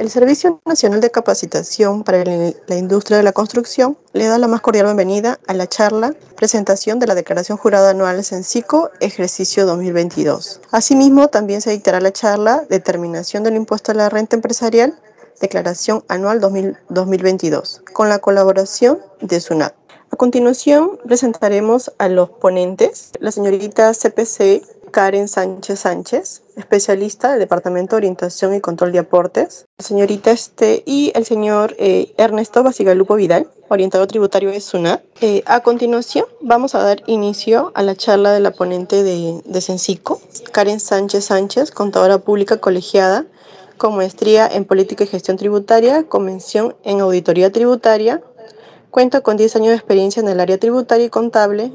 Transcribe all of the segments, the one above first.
El Servicio Nacional de Capacitación para la Industria de la Construcción le da la más cordial bienvenida a la charla presentación de la Declaración Jurada Anual CENCICO Ejercicio 2022. Asimismo, también se dictará la charla Determinación del Impuesto a la Renta Empresarial Declaración Anual 2022, con la colaboración de SUNAT. A continuación, presentaremos a los ponentes, la señorita CPC Karen Sánchez Sánchez, especialista del Departamento de Orientación y Control de Aportes, señorita este y el señor eh, Ernesto Basigalupo Vidal, orientador tributario de SUNAT. Eh, a continuación, vamos a dar inicio a la charla de la ponente de, de Sencico, Karen Sánchez Sánchez, contadora pública colegiada con maestría en Política y Gestión Tributaria, convención en Auditoría Tributaria, cuenta con 10 años de experiencia en el área tributaria y contable,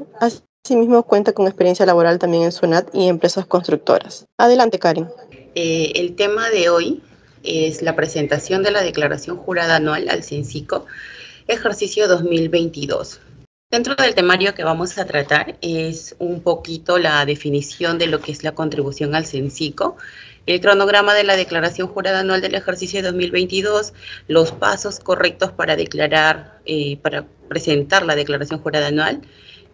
Asimismo, cuenta con experiencia laboral también en SUNAT y empresas constructoras. Adelante, Karen. Eh, el tema de hoy es la presentación de la declaración jurada anual al CENCICO, ejercicio 2022. Dentro del temario que vamos a tratar es un poquito la definición de lo que es la contribución al CENCICO, el cronograma de la declaración jurada anual del ejercicio 2022, los pasos correctos para declarar, eh, para presentar la declaración jurada anual,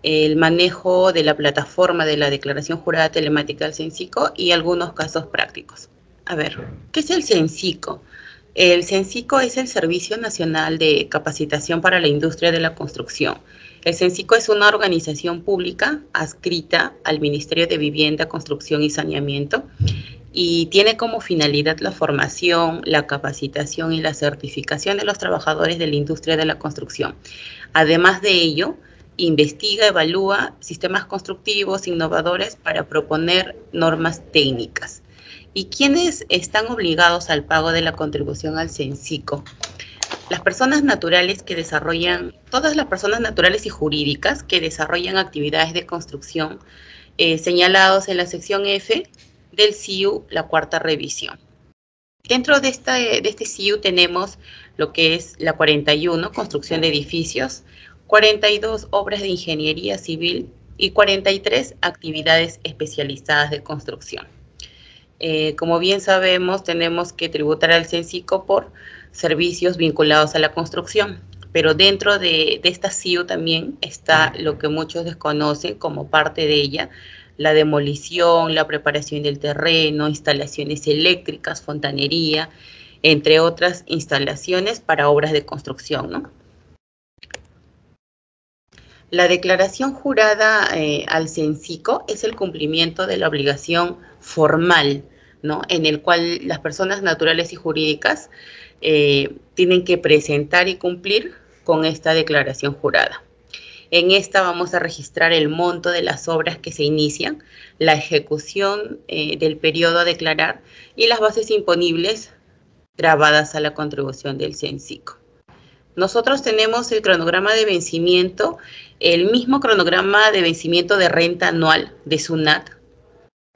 el manejo de la plataforma de la declaración jurada telemática del CENCICO y algunos casos prácticos. A ver, ¿qué es el CENCICO? El CENCICO es el Servicio Nacional de Capacitación para la Industria de la Construcción. El CENCICO es una organización pública adscrita al Ministerio de Vivienda, Construcción y Saneamiento y tiene como finalidad la formación, la capacitación y la certificación de los trabajadores de la industria de la construcción. Además de ello, investiga, evalúa sistemas constructivos innovadores para proponer normas técnicas. ¿Y quiénes están obligados al pago de la contribución al CENCICO? Las personas naturales que desarrollan, todas las personas naturales y jurídicas que desarrollan actividades de construcción eh, señalados en la sección F del CIU, la cuarta revisión. Dentro de, esta, de este CIU tenemos lo que es la 41, construcción de edificios, 42 obras de ingeniería civil y 43 actividades especializadas de construcción. Eh, como bien sabemos, tenemos que tributar al CENCICO por servicios vinculados a la construcción, pero dentro de, de esta CIO también está lo que muchos desconocen como parte de ella, la demolición, la preparación del terreno, instalaciones eléctricas, fontanería, entre otras instalaciones para obras de construcción, ¿no? La declaración jurada eh, al CENCICO es el cumplimiento de la obligación formal, ¿no? En el cual las personas naturales y jurídicas eh, tienen que presentar y cumplir con esta declaración jurada. En esta vamos a registrar el monto de las obras que se inician, la ejecución eh, del periodo a declarar y las bases imponibles grabadas a la contribución del CENCICO. Nosotros tenemos el cronograma de vencimiento, el mismo cronograma de vencimiento de renta anual de SUNAT,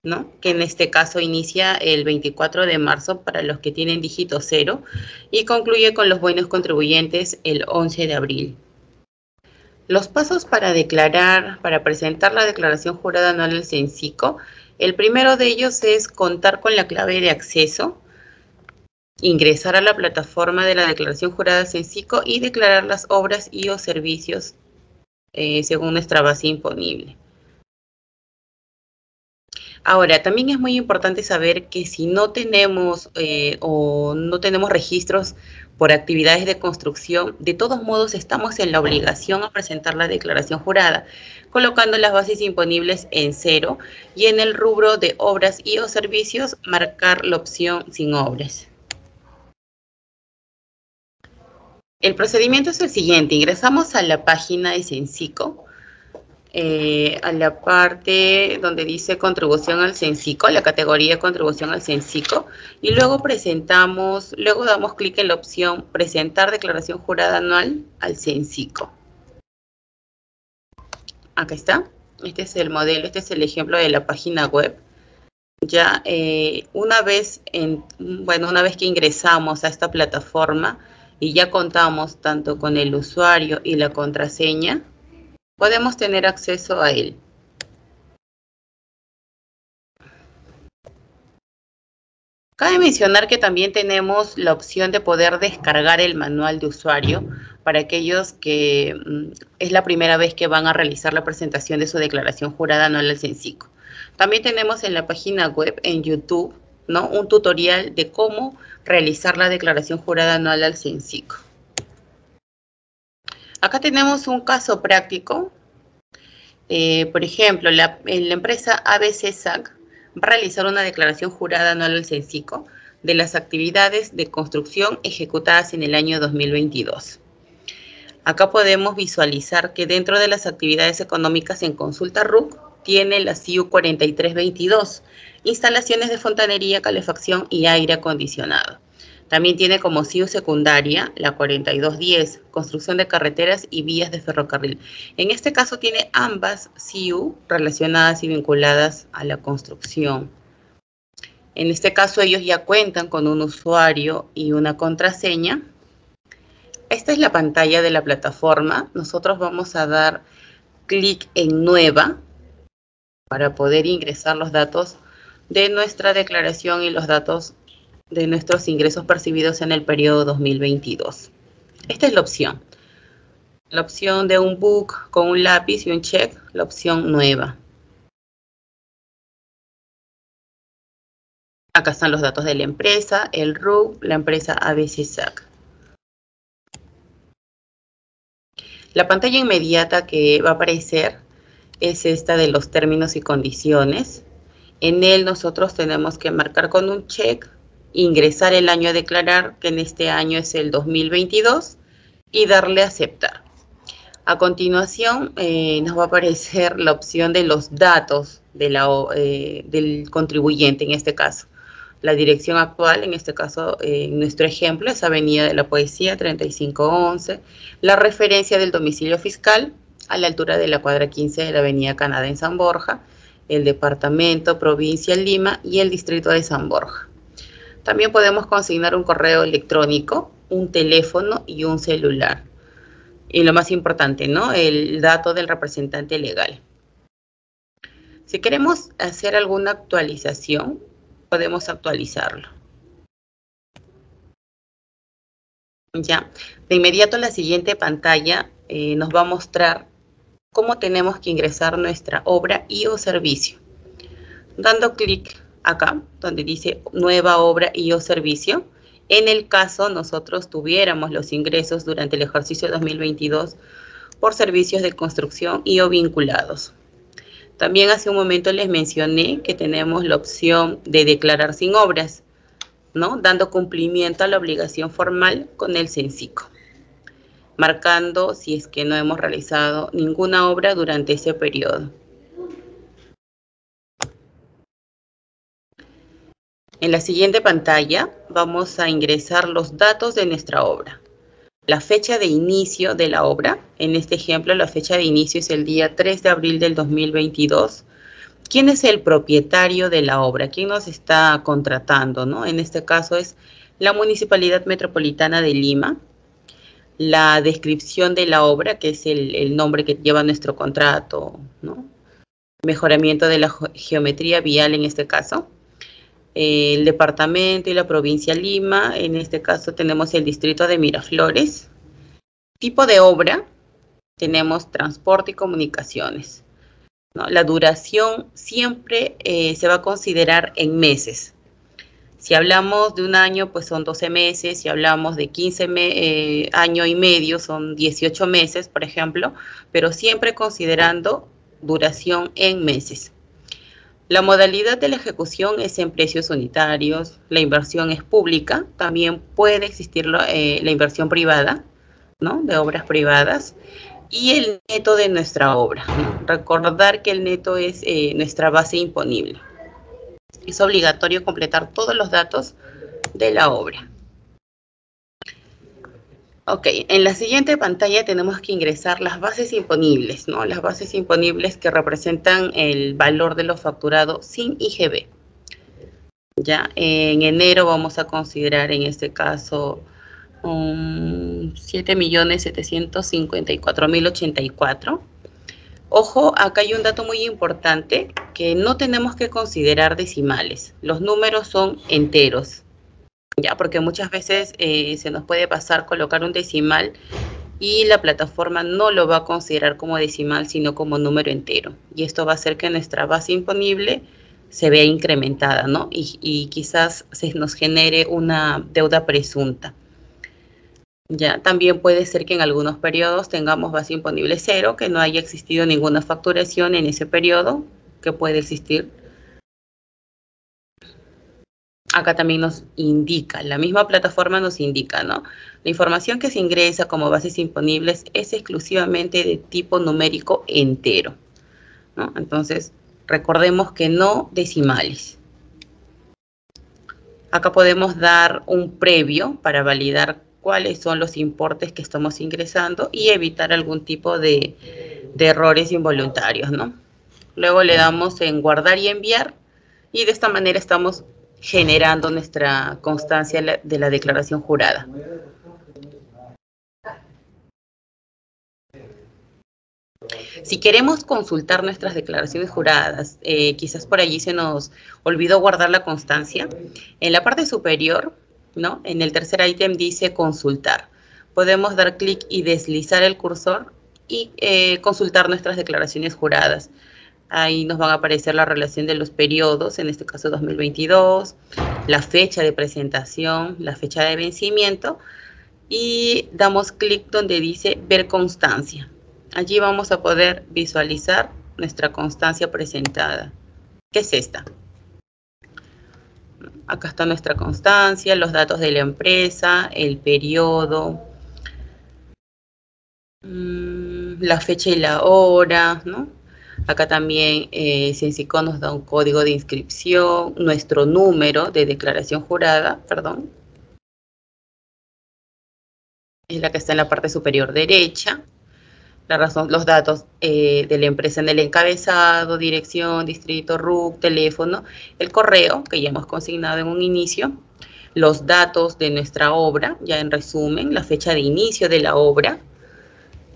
¿no? que en este caso inicia el 24 de marzo para los que tienen dígito cero y concluye con los buenos contribuyentes el 11 de abril. Los pasos para declarar, para presentar la declaración jurada anual del CENCICO, el primero de ellos es contar con la clave de acceso, ingresar a la plataforma de la declaración jurada CENCICO y declarar las obras y o servicios eh, según nuestra base imponible. Ahora, también es muy importante saber que si no tenemos eh, o no tenemos registros por actividades de construcción, de todos modos estamos en la obligación a presentar la declaración jurada, colocando las bases imponibles en cero y en el rubro de obras y o servicios marcar la opción sin obras. El procedimiento es el siguiente. Ingresamos a la página de Sencico, eh, a la parte donde dice contribución al Sencico, la categoría contribución al Sencico, y luego presentamos, luego damos clic en la opción presentar declaración jurada anual al Sencico. Acá está. Este es el modelo, este es el ejemplo de la página web. Ya eh, una vez en, bueno, una vez que ingresamos a esta plataforma, y ya contamos tanto con el usuario y la contraseña, podemos tener acceso a él. Cabe mencionar que también tenemos la opción de poder descargar el manual de usuario para aquellos que mm, es la primera vez que van a realizar la presentación de su declaración jurada anual al CENCICO. También tenemos en la página web, en YouTube, ¿no? un tutorial de cómo realizar la declaración jurada anual al CENCICO. Acá tenemos un caso práctico. Eh, por ejemplo, la, la empresa ABC SAC va a realizar una declaración jurada anual al CENCICO de las actividades de construcción ejecutadas en el año 2022. Acá podemos visualizar que dentro de las actividades económicas en consulta RUC tiene la CIU 4322, instalaciones de fontanería, calefacción y aire acondicionado. También tiene como CIU secundaria la 4210, construcción de carreteras y vías de ferrocarril. En este caso tiene ambas CIU relacionadas y vinculadas a la construcción. En este caso ellos ya cuentan con un usuario y una contraseña. Esta es la pantalla de la plataforma. Nosotros vamos a dar clic en nueva para poder ingresar los datos de nuestra declaración y los datos de nuestros ingresos percibidos en el periodo 2022. Esta es la opción. La opción de un book con un lápiz y un check, la opción nueva. Acá están los datos de la empresa, el RUB, la empresa ABCSAC. La pantalla inmediata que va a aparecer es esta de los términos y condiciones. En él nosotros tenemos que marcar con un check ingresar el año a declarar, que en este año es el 2022, y darle a aceptar. A continuación eh, nos va a aparecer la opción de los datos eh, del contribuyente en este caso. La dirección actual, en este caso, eh, en nuestro ejemplo, es Avenida de la Poesía 3511. La referencia del domicilio fiscal a la altura de la cuadra 15 de la Avenida Canadá en San Borja, el departamento, provincia Lima y el distrito de San Borja. También podemos consignar un correo electrónico, un teléfono y un celular. Y lo más importante, ¿no? El dato del representante legal. Si queremos hacer alguna actualización, podemos actualizarlo. Ya, de inmediato la siguiente pantalla eh, nos va a mostrar cómo tenemos que ingresar nuestra obra y o servicio. Dando clic acá, donde dice nueva obra y o servicio, en el caso nosotros tuviéramos los ingresos durante el ejercicio 2022 por servicios de construcción y o vinculados. También hace un momento les mencioné que tenemos la opción de declarar sin obras, ¿no? dando cumplimiento a la obligación formal con el CENCICO, marcando si es que no hemos realizado ninguna obra durante ese periodo. En la siguiente pantalla vamos a ingresar los datos de nuestra obra. La fecha de inicio de la obra, en este ejemplo la fecha de inicio es el día 3 de abril del 2022. ¿Quién es el propietario de la obra? ¿Quién nos está contratando? ¿no? En este caso es la Municipalidad Metropolitana de Lima. La descripción de la obra, que es el, nombre que lleva nuestro contrato, ¿no? Mejoramiento de la geometría vial en este caso el departamento y la provincia Lima. En este caso tenemos el distrito de Miraflores. Tipo de obra, tenemos transporte y comunicaciones. La duración siempre eh, se va a considerar en meses. Si hablamos de un año, pues son 12 meses. Si hablamos de 15 eh, años y medio, son 18 meses, por ejemplo, pero siempre considerando duración en meses. La modalidad de la ejecución es en precios unitarios, la inversión es pública, también puede existir eh, la inversión privada, ¿no? De obras privadas, y el neto de nuestra obra. Recordar que el neto es eh, nuestra base imponible. Es obligatorio completar todos los datos de la obra. Ok, en la siguiente pantalla tenemos que ingresar las bases imponibles, ¿no? Las bases imponibles que representan el valor de lo facturado sin IGB. Ya, en enero vamos a considerar en este caso um, 7.754.084. Ojo, acá hay un dato muy importante que no tenemos que considerar decimales. Los números son enteros, ya, porque muchas veces eh, se nos puede pasar colocar un decimal y la plataforma no lo va a considerar como decimal, sino como número entero. Y esto va a hacer que nuestra base imponible se vea incrementada, ¿no? Y, y quizás se nos genere una deuda presunta. Ya, también puede ser que en algunos periodos tengamos base imponible cero, que no haya existido ninguna facturación en ese periodo, que puede existir. Acá también nos indica, la misma plataforma nos indica, ¿no? La información que se ingresa como bases imponibles es exclusivamente de tipo numérico entero. Entonces, recordemos que no decimales. Acá podemos dar un previo para validar cuáles son los importes que estamos ingresando y evitar algún tipo de, de errores involuntarios, ¿no? Luego le damos en guardar y enviar y de esta manera estamos generando nuestra constancia de la declaración jurada. Si queremos consultar nuestras declaraciones juradas, eh, quizás por allí se nos olvidó guardar la constancia, en la parte superior ¿no? En el tercer ítem dice consultar. Podemos dar clic y deslizar el cursor y eh, consultar nuestras declaraciones juradas. Ahí nos van a aparecer la relación de los periodos, en este caso 2022, la fecha de presentación, la fecha de vencimiento y damos clic donde dice ver constancia. Allí vamos a poder visualizar nuestra constancia presentada. ¿Qué es esta? Acá está nuestra constancia, los datos de la empresa, el periodo, mm, la fecha y la hora, ¿no? Acá también eh, nos da un código de inscripción, nuestro número de declaración jurada, perdón. Es la que está en la parte superior derecha la razón, los datos eh, de la empresa en el encabezado, dirección, distrito, RUC, teléfono, el correo que ya hemos consignado en un inicio, los datos de nuestra obra, ya en resumen, la fecha de inicio de la obra,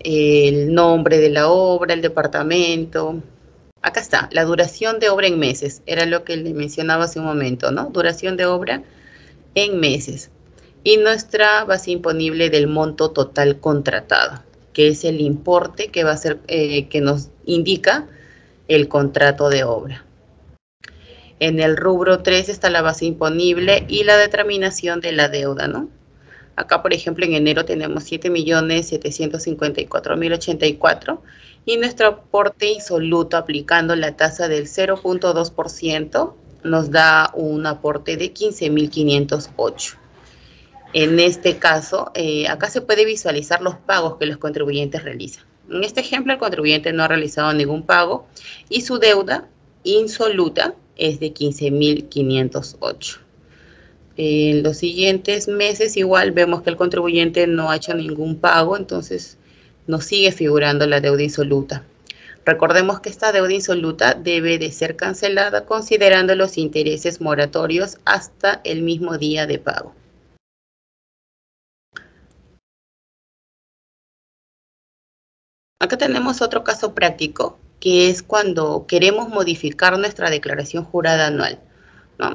el nombre de la obra, el departamento. Acá está, la duración de obra en meses, era lo que le mencionaba hace un momento, ¿no? Duración de obra en meses. Y nuestra base imponible del monto total contratado que es el importe que va a ser, eh, que nos indica el contrato de obra. En el rubro 3 está la base imponible y la determinación de la deuda, ¿no? Acá, por ejemplo, en enero tenemos 7.754.084 y nuestro aporte insoluto aplicando la tasa del 0.2% nos da un aporte de 15.508. En este caso, eh, acá se puede visualizar los pagos que los contribuyentes realizan. En este ejemplo, el contribuyente no ha realizado ningún pago y su deuda insoluta es de 15.508. En los siguientes meses igual vemos que el contribuyente no ha hecho ningún pago, entonces nos sigue figurando la deuda insoluta. Recordemos que esta deuda insoluta debe de ser cancelada considerando los intereses moratorios hasta el mismo día de pago. Acá tenemos otro caso práctico, que es cuando queremos modificar nuestra declaración jurada anual.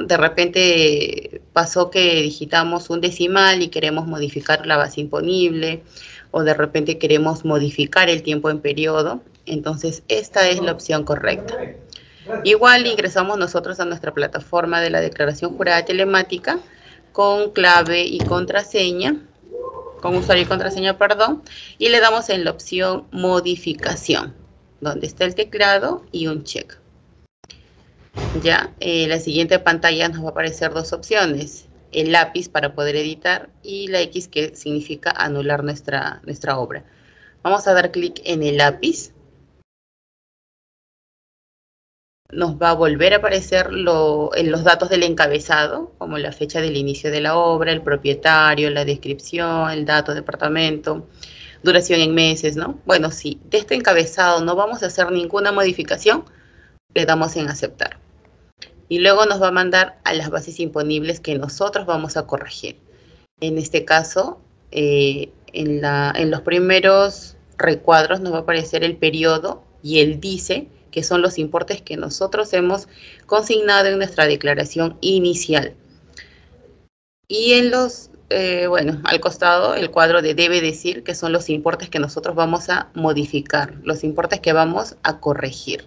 De repente pasó que digitamos un decimal y queremos modificar la base imponible, o de repente queremos modificar el tiempo en periodo. Entonces, esta es la opción correcta. Igual ingresamos nosotros a nuestra plataforma de la declaración jurada telemática con clave y contraseña con usuario y contraseña, perdón, y le damos en la opción modificación, donde está el teclado y un check. Ya, en la siguiente pantalla nos va a aparecer dos opciones, el lápiz para poder editar y la X que significa anular nuestra, nuestra obra. Vamos a dar clic en el lápiz nos va a volver a aparecer en los datos del encabezado, como la fecha del inicio de la obra, el propietario, la descripción, el dato de departamento, duración en meses, ¿no? Bueno, si de este encabezado no vamos a hacer ninguna modificación, le damos en aceptar. Y luego nos va a mandar a las bases imponibles que nosotros vamos a corregir. En este caso, eh, en, en los primeros recuadros nos va a aparecer el periodo y el dice que son los importes que nosotros hemos consignado en nuestra declaración inicial. Y en los, eh, bueno, al costado el cuadro de debe decir que son los importes que nosotros vamos a modificar, los importes que vamos a corregir.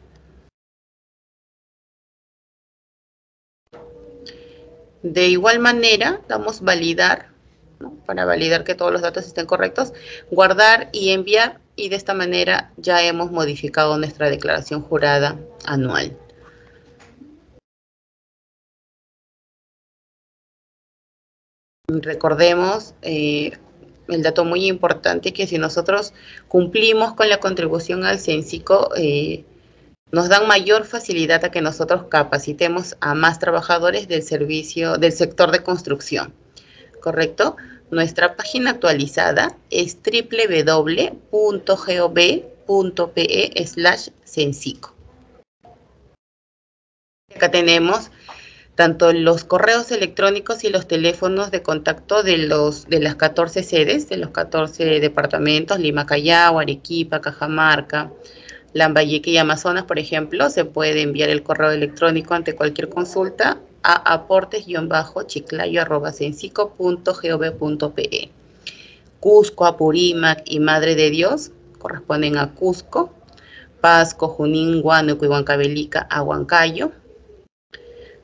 De igual manera, damos validar, para validar que todos los datos estén correctos, guardar y enviar, y de esta manera ya hemos modificado nuestra declaración jurada anual. Recordemos eh, el dato muy importante que si nosotros cumplimos con la contribución al CENSICO, eh, nos dan mayor facilidad a que nosotros capacitemos a más trabajadores del servicio, del sector de construcción. ¿Correcto? Nuestra página actualizada es www.gov.pe slash Sensico. Acá tenemos tanto los correos electrónicos y los teléfonos de contacto de, los, de las 14 sedes, de los 14 departamentos, Lima, Callao, Arequipa, Cajamarca, Lambayeque y Amazonas, por ejemplo, se puede enviar el correo electrónico ante cualquier consulta a aportes-chiclayo.gov.pe. Cusco, Apurímac y Madre de Dios corresponden a Cusco, Pasco, Junín, Huánuco y Huancavelica a Huancayo,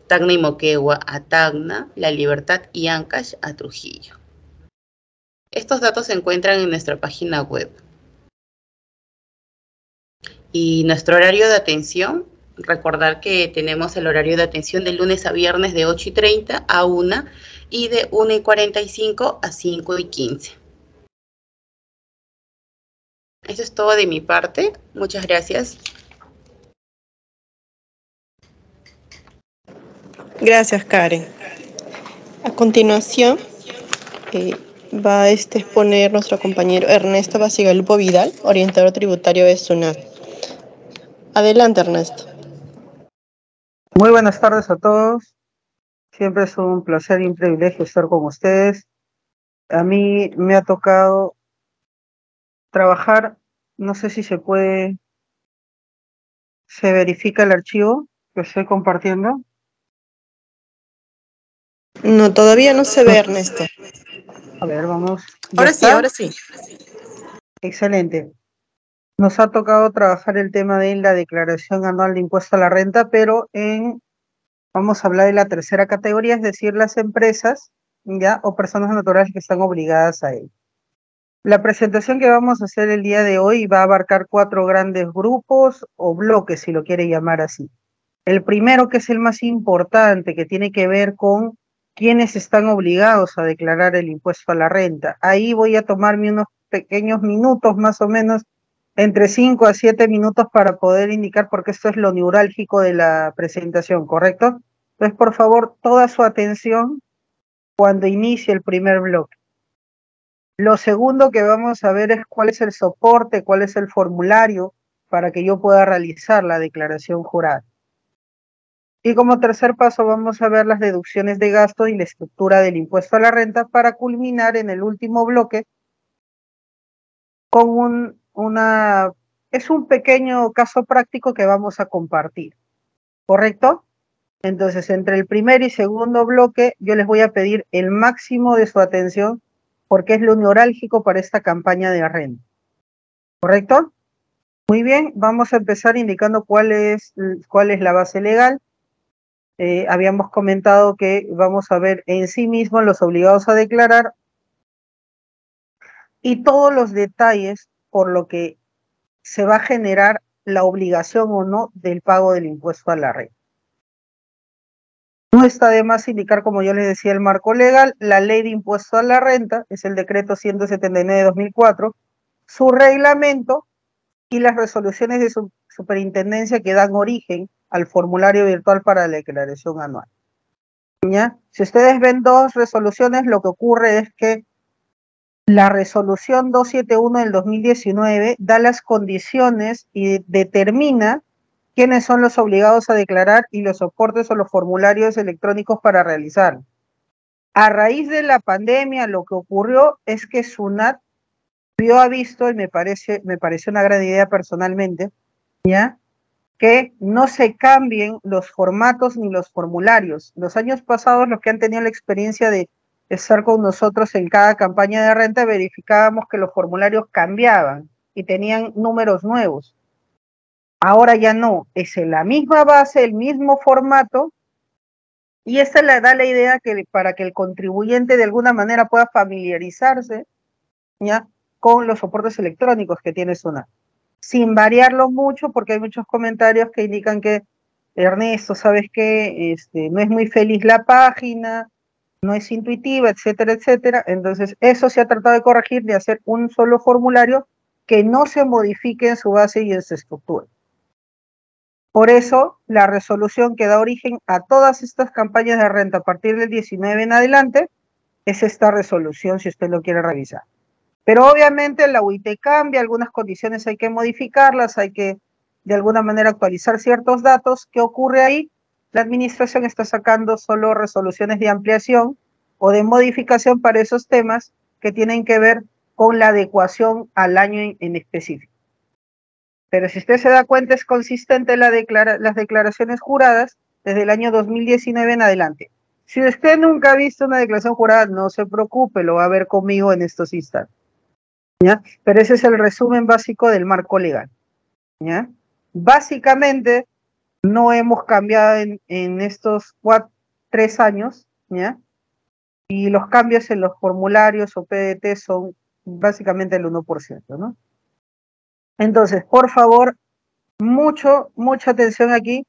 Tacna y Moquegua a Tacna, La Libertad y Ancash a Trujillo. Estos datos se encuentran en nuestra página web. Y nuestro horario de atención, recordar que tenemos el horario de atención de lunes a viernes de 8 y 30 a 1 y de 1 y 45 a 5 y 15. Eso es todo de mi parte. Muchas gracias. Gracias, Karen. A continuación, eh, va a este exponer nuestro compañero Ernesto Basigalupo Vidal, orientador tributario de SUNAT. Adelante, Ernesto. Muy buenas tardes a todos. Siempre es un placer y un privilegio estar con ustedes. A mí me ha tocado trabajar, no sé si se puede, se verifica el archivo que estoy compartiendo. No, todavía no se ve, Ernesto. A ver, vamos. Ahora sí, ahora sí. Excelente. Nos ha tocado trabajar el tema de la declaración anual de impuesto a la renta, pero en, vamos a hablar de la tercera categoría, es decir, las empresas ya o personas naturales que están obligadas a ello. La presentación que vamos a hacer el día de hoy va a abarcar cuatro grandes grupos o bloques, si lo quiere llamar así. El primero, que es el más importante, que tiene que ver con quienes están obligados a declarar el impuesto a la renta. Ahí voy a tomarme unos pequeños minutos más o menos, entre 5 a 7 minutos para poder indicar, porque esto es lo neurálgico de la presentación, ¿correcto? Entonces, por favor, toda su atención cuando inicie el primer bloque. Lo segundo que vamos a ver es cuál es el soporte, cuál es el formulario para que yo pueda realizar la declaración jurada. Y como tercer paso vamos a ver las deducciones de gastos y la estructura del impuesto a la renta para culminar en el último bloque con un, una, es un pequeño caso práctico que vamos a compartir, ¿correcto? Entonces, entre el primer y segundo bloque, yo les voy a pedir el máximo de su atención porque es lo neurálgico para esta campaña de renta, ¿correcto? Muy bien, vamos a empezar indicando cuál es, cuál es la base legal eh, habíamos comentado que vamos a ver en sí mismos los obligados a declarar y todos los detalles por lo que se va a generar la obligación o no del pago del impuesto a la red. No está de más indicar, como yo les decía, el marco legal, la ley de impuesto a la renta, es el decreto 179 de 2004, su reglamento y las resoluciones de su superintendencia que dan origen al formulario virtual para la declaración anual. Si ustedes ven dos resoluciones, lo que ocurre es que la resolución 271 del 2019 da las condiciones y determina quiénes son los obligados a declarar y los soportes o los formularios electrónicos para realizar. A raíz de la pandemia, lo que ocurrió es que SUNAT vio a visto, y me parece, me pareció una gran idea personalmente, ¿ya? que no se cambien los formatos ni los formularios. Los años pasados, los que han tenido la experiencia de estar con nosotros en cada campaña de renta, verificábamos que los formularios cambiaban y tenían números nuevos. Ahora ya no, es en la misma base, el mismo formato, y esta le da la idea que para que el contribuyente de alguna manera pueda familiarizarse ¿ya? con los soportes electrónicos que tiene SUNAT sin variarlo mucho, porque hay muchos comentarios que indican que, Ernesto, ¿sabes qué? Este, no es muy feliz la página, no es intuitiva, etcétera, etcétera. Entonces, eso se ha tratado de corregir, de hacer un solo formulario que no se modifique en su base y en su estructura. Por eso, la resolución que da origen a todas estas campañas de renta a partir del 19 en adelante es esta resolución, si usted lo quiere revisar. Pero obviamente la UIT cambia, algunas condiciones hay que modificarlas, hay que de alguna manera actualizar ciertos datos. ¿Qué ocurre ahí? La administración está sacando solo resoluciones de ampliación o de modificación para esos temas que tienen que ver con la adecuación al año en, específico. Pero si usted se da cuenta, es consistente la las declaraciones juradas desde el año 2019 en adelante. Si usted nunca ha visto una declaración jurada, no se preocupe, lo va a ver conmigo en estos instantes. Pero ese es el resumen básico del marco legal. ¿ya? Básicamente, no hemos cambiado en, estos tres años, ¿ya? Y los cambios en los formularios o PDT son básicamente el 1%, ¿no? Entonces, por favor, mucho, mucha atención aquí,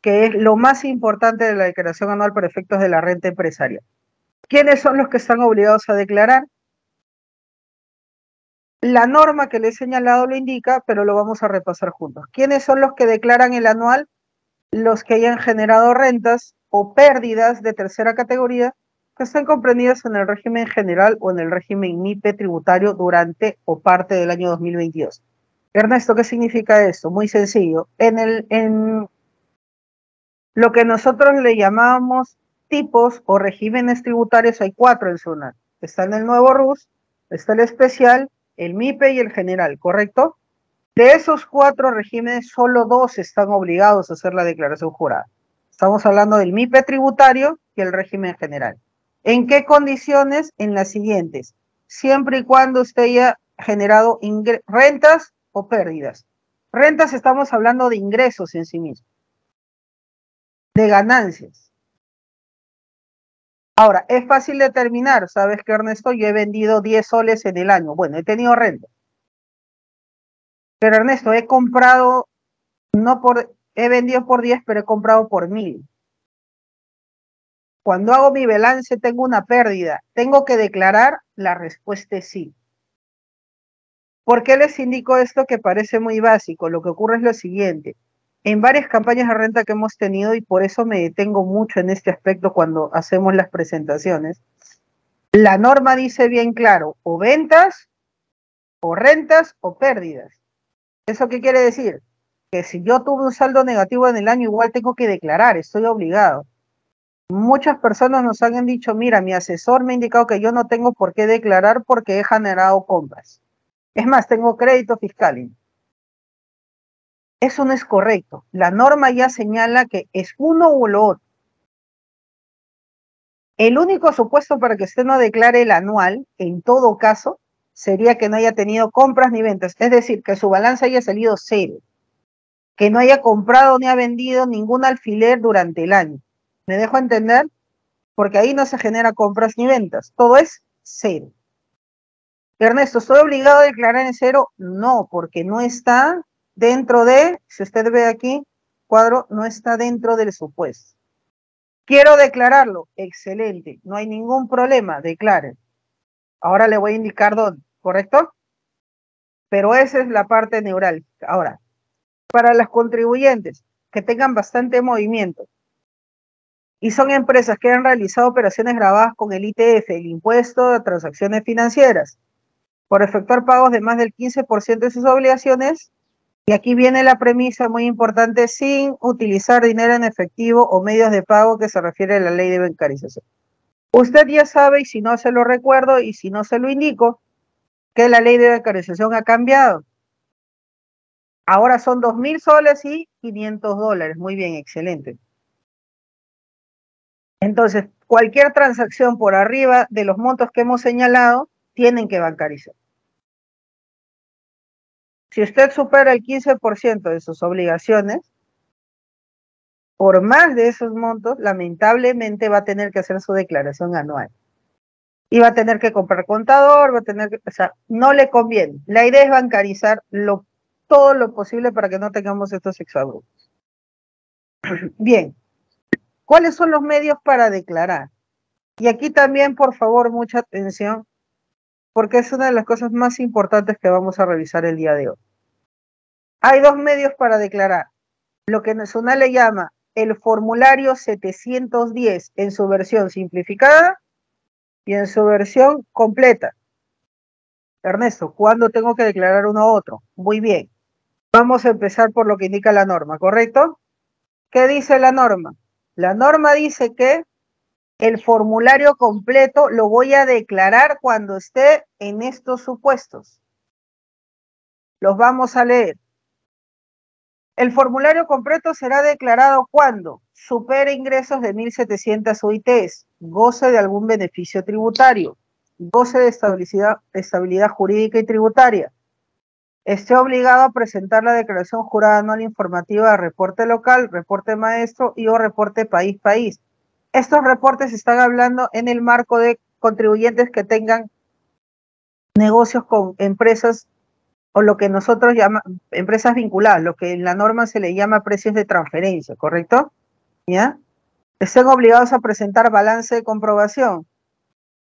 que es lo más importante de la declaración anual para efectos de la renta empresarial. ¿Quiénes son los que están obligados a declarar? La norma que le he señalado lo indica, pero lo vamos a repasar juntos. ¿Quiénes son los que declaran el anual? Los que hayan generado rentas o pérdidas de tercera categoría que estén comprendidas en el régimen general o en el régimen MIPE tributario durante o parte del año 2022. Ernesto, ¿qué significa esto? Muy sencillo. En, el, en lo que nosotros le llamamos tipos o regímenes tributarios hay cuatro en zona. Está en el nuevo RUS, está el especial el MIPE y el general, ¿correcto? De esos cuatro regímenes, solo dos están obligados a hacer la declaración jurada. Estamos hablando del MIPE tributario y el régimen general. ¿En qué condiciones? En las siguientes. Siempre y cuando usted haya generado rentas o pérdidas. Rentas estamos hablando de ingresos en sí mismo, de ganancias. Ahora, es fácil determinar, ¿sabes qué, Ernesto? Yo he vendido 10 soles en el año. Bueno, he tenido renta. Pero Ernesto, he comprado, no por, he vendido por 10, pero he comprado por 1000. Cuando hago mi balance tengo una pérdida. ¿Tengo que declarar? La respuesta es sí. ¿Por qué les indico esto que parece muy básico? Lo que ocurre es lo siguiente en varias campañas de renta que hemos tenido y por eso me detengo mucho en este aspecto cuando hacemos las presentaciones. La norma dice bien claro, o ventas, o rentas, o pérdidas. ¿Eso qué quiere decir? Que si yo tuve un saldo negativo en el año, igual tengo que declarar, estoy obligado. Muchas personas nos han dicho, mira, mi asesor me ha indicado que yo no tengo por qué declarar porque he generado compras. Es más, tengo crédito fiscal. Eso no es correcto. La norma ya señala que es uno u lo otro. El único supuesto para que usted no declare el anual, en todo caso, sería que no haya tenido compras ni ventas, es decir, que su balance haya salido cero, que no haya comprado ni ha vendido ningún alfiler durante el año. ¿Me dejo entender? Porque ahí no se genera compras ni ventas, todo es cero. Ernesto, ¿estoy obligado a declarar en cero? No, porque no está dentro de, si usted ve aquí, cuadro no está dentro del supuesto. Quiero declararlo. Excelente. No hay ningún problema. Declare. Ahora le voy a indicar dónde. ¿Correcto? Pero esa es la parte neural. Ahora, para los contribuyentes que tengan bastante movimiento y son empresas que han realizado operaciones grabadas con el ITF, el impuesto de transacciones financieras, por efectuar pagos de más del 15% de sus obligaciones, y aquí viene la premisa muy importante, sin utilizar dinero en efectivo o medios de pago que se refiere a la ley de bancarización. Usted ya sabe, y si no se lo recuerdo y si no se lo indico, que la ley de bancarización ha cambiado. Ahora son 2.000 soles y 500 dólares. Muy bien, excelente. Entonces, cualquier transacción por arriba de los montos que hemos señalado, tienen que bancarizar. Si usted supera el 15% de sus obligaciones, por más de esos montos, lamentablemente va a tener que hacer su declaración anual. Y va a tener que comprar contador, va a tener que, o sea, no le conviene. La idea es bancarizar todo lo posible para que no tengamos estos exabruptos. Bien, ¿cuáles son los medios para declarar? Y aquí también, por favor, mucha atención, porque es una de las cosas más importantes que vamos a revisar el día de hoy. Hay dos medios para declarar. Lo que Nacional le llama el formulario 710 en su versión simplificada y en su versión completa. Ernesto, ¿cuándo tengo que declarar uno u otro? Muy bien. Vamos a empezar por lo que indica la norma, ¿correcto? ¿Qué dice la norma? La norma dice que el formulario completo lo voy a declarar cuando esté en estos supuestos. Los vamos a leer. El formulario completo será declarado cuando supere ingresos de 1.700 UITs, goce de algún beneficio tributario, goce de estabilidad, estabilidad jurídica y tributaria, esté obligado a presentar la declaración jurada anual informativa de reporte local, reporte maestro y o reporte país-país. Estos reportes están hablando en el marco de contribuyentes que tengan negocios con empresas o lo que nosotros llamamos empresas vinculadas, lo que en la norma se le llama precios de transferencia, ¿correcto? ¿Ya? Estén obligados a presentar balance de comprobación,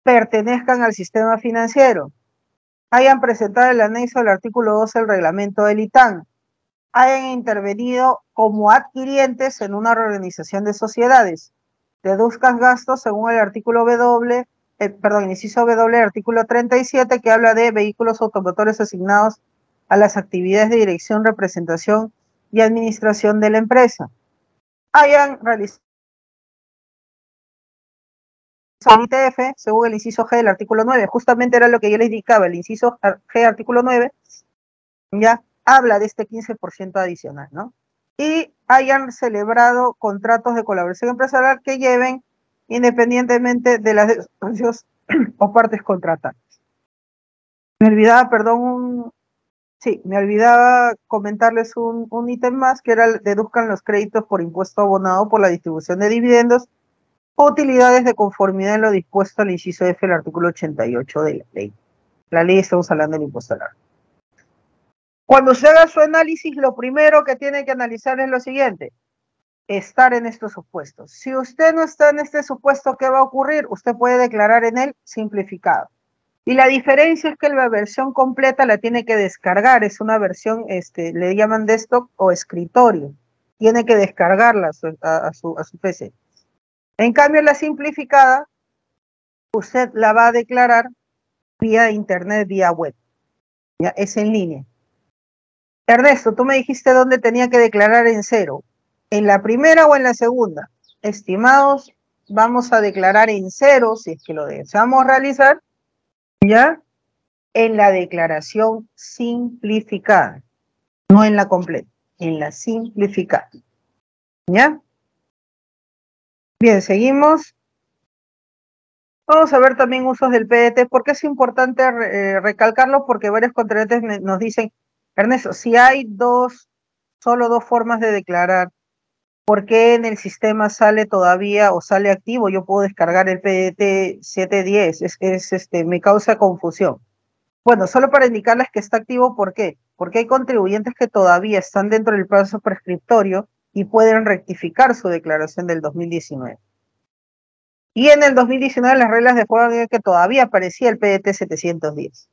pertenezcan al sistema financiero, hayan presentado el anexo del artículo 12 del reglamento del ITAN, hayan intervenido como adquirientes en una organización de sociedades, deduzcan gastos según el artículo W, eh, perdón, inciso W, artículo 37, que habla de vehículos automotores asignados a las actividades de dirección, representación y administración de la empresa. Hayan realizado ITF según el inciso G del artículo 9. Justamente era lo que yo les indicaba, el inciso G artículo 9 ya habla de este 15% adicional, ¿no? Y hayan celebrado contratos de colaboración empresarial que lleven independientemente de las o partes contratantes. Me olvidaba, perdón, un, Sí, me olvidaba comentarles un, ítem más, que era deduzcan los créditos por impuesto abonado por la distribución de dividendos o utilidades de conformidad en lo dispuesto al inciso F del artículo 88 de la ley. La ley estamos hablando del impuesto al Cuando se haga su análisis, lo primero que tiene que analizar es lo siguiente, estar en estos supuestos. Si usted no está en este supuesto, ¿qué va a ocurrir? Usted puede declarar en él simplificado. Y la diferencia es que la versión completa la tiene que descargar, es una versión, este, le llaman desktop o escritorio, tiene que descargarla a su, a su, PC. En cambio, la simplificada, usted la va a declarar vía internet, vía web. Ya es en línea. Ernesto, tú me dijiste dónde tenía que declarar en cero. ¿En la primera o en la segunda? Estimados, vamos a declarar en cero si es que lo deseamos realizar ¿ya? En la declaración simplificada, no en la completa, en la simplificada. ¿Ya? Bien, seguimos. Vamos a ver también usos del PDT, porque es importante eh, recalcarlo, porque varios contribuyentes nos dicen, Ernesto, si hay dos, solo dos formas de declarar, ¿por qué en el sistema sale todavía o sale activo? Yo puedo descargar el PDT 710, es, es, este, me causa confusión. Bueno, solo para indicarles que está activo, ¿por qué? Porque hay contribuyentes que todavía están dentro del plazo prescriptorio y pueden rectificar su declaración del 2019. Y en el 2019 las reglas de juego que todavía aparecía el PDT 710.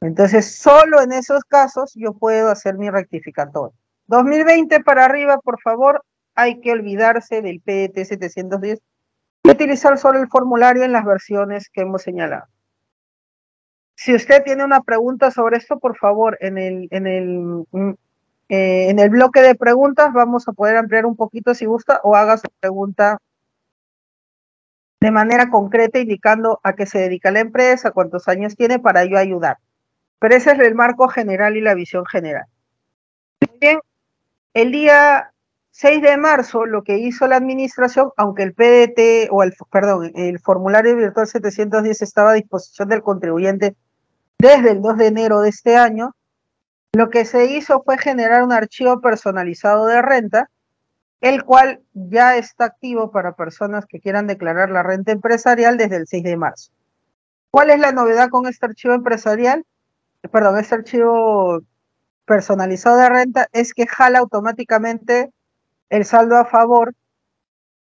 Entonces, solo en esos casos yo puedo hacer mi rectificatorio. 2020 para arriba, por favor, hay que olvidarse del PET 710 y utilizar solo el formulario en las versiones que hemos señalado. Si usted tiene una pregunta sobre esto, por favor, en el, en el, mm, eh, en el bloque de preguntas vamos a poder ampliar un poquito si gusta o haga su pregunta de manera concreta indicando a qué se dedica la empresa, cuántos años tiene para yo ayudar. Pero ese es el marco general y la visión general. Bien, el día 6 de marzo lo que hizo la administración, aunque el PDT o el, perdón, el formulario virtual 710 estaba a disposición del contribuyente desde el 2 de enero de este año, lo que se hizo fue generar un archivo personalizado de renta, el cual ya está activo para personas que quieran declarar la renta empresarial desde el 6 de marzo. ¿Cuál es la novedad con este archivo empresarial? Perdón, este archivo personalizado de renta es que jala automáticamente el saldo a favor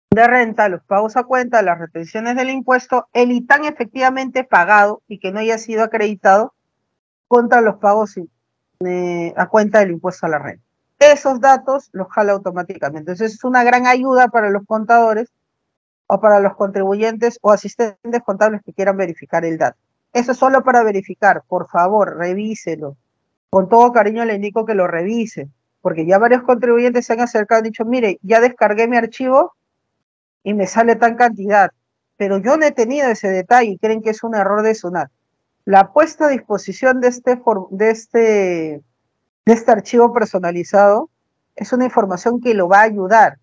de renta, los pagos a cuenta, las retenciones del impuesto, el ITAN efectivamente pagado y que no haya sido acreditado contra los pagos eh, a cuenta del impuesto a la renta. Esos datos los jala automáticamente. Entonces es una gran ayuda para los contadores o para los contribuyentes o asistentes contables que quieran verificar el dato. Eso es solo para verificar. Por favor, revíselo. Con todo cariño le indico que lo revise porque ya varios contribuyentes se han acercado y dicho, mire, ya descargué mi archivo y me sale tan cantidad, pero yo no he tenido ese detalle y creen que es un error de SUNAT. La puesta a disposición de este, de este, de este archivo personalizado es una información que lo va a ayudar,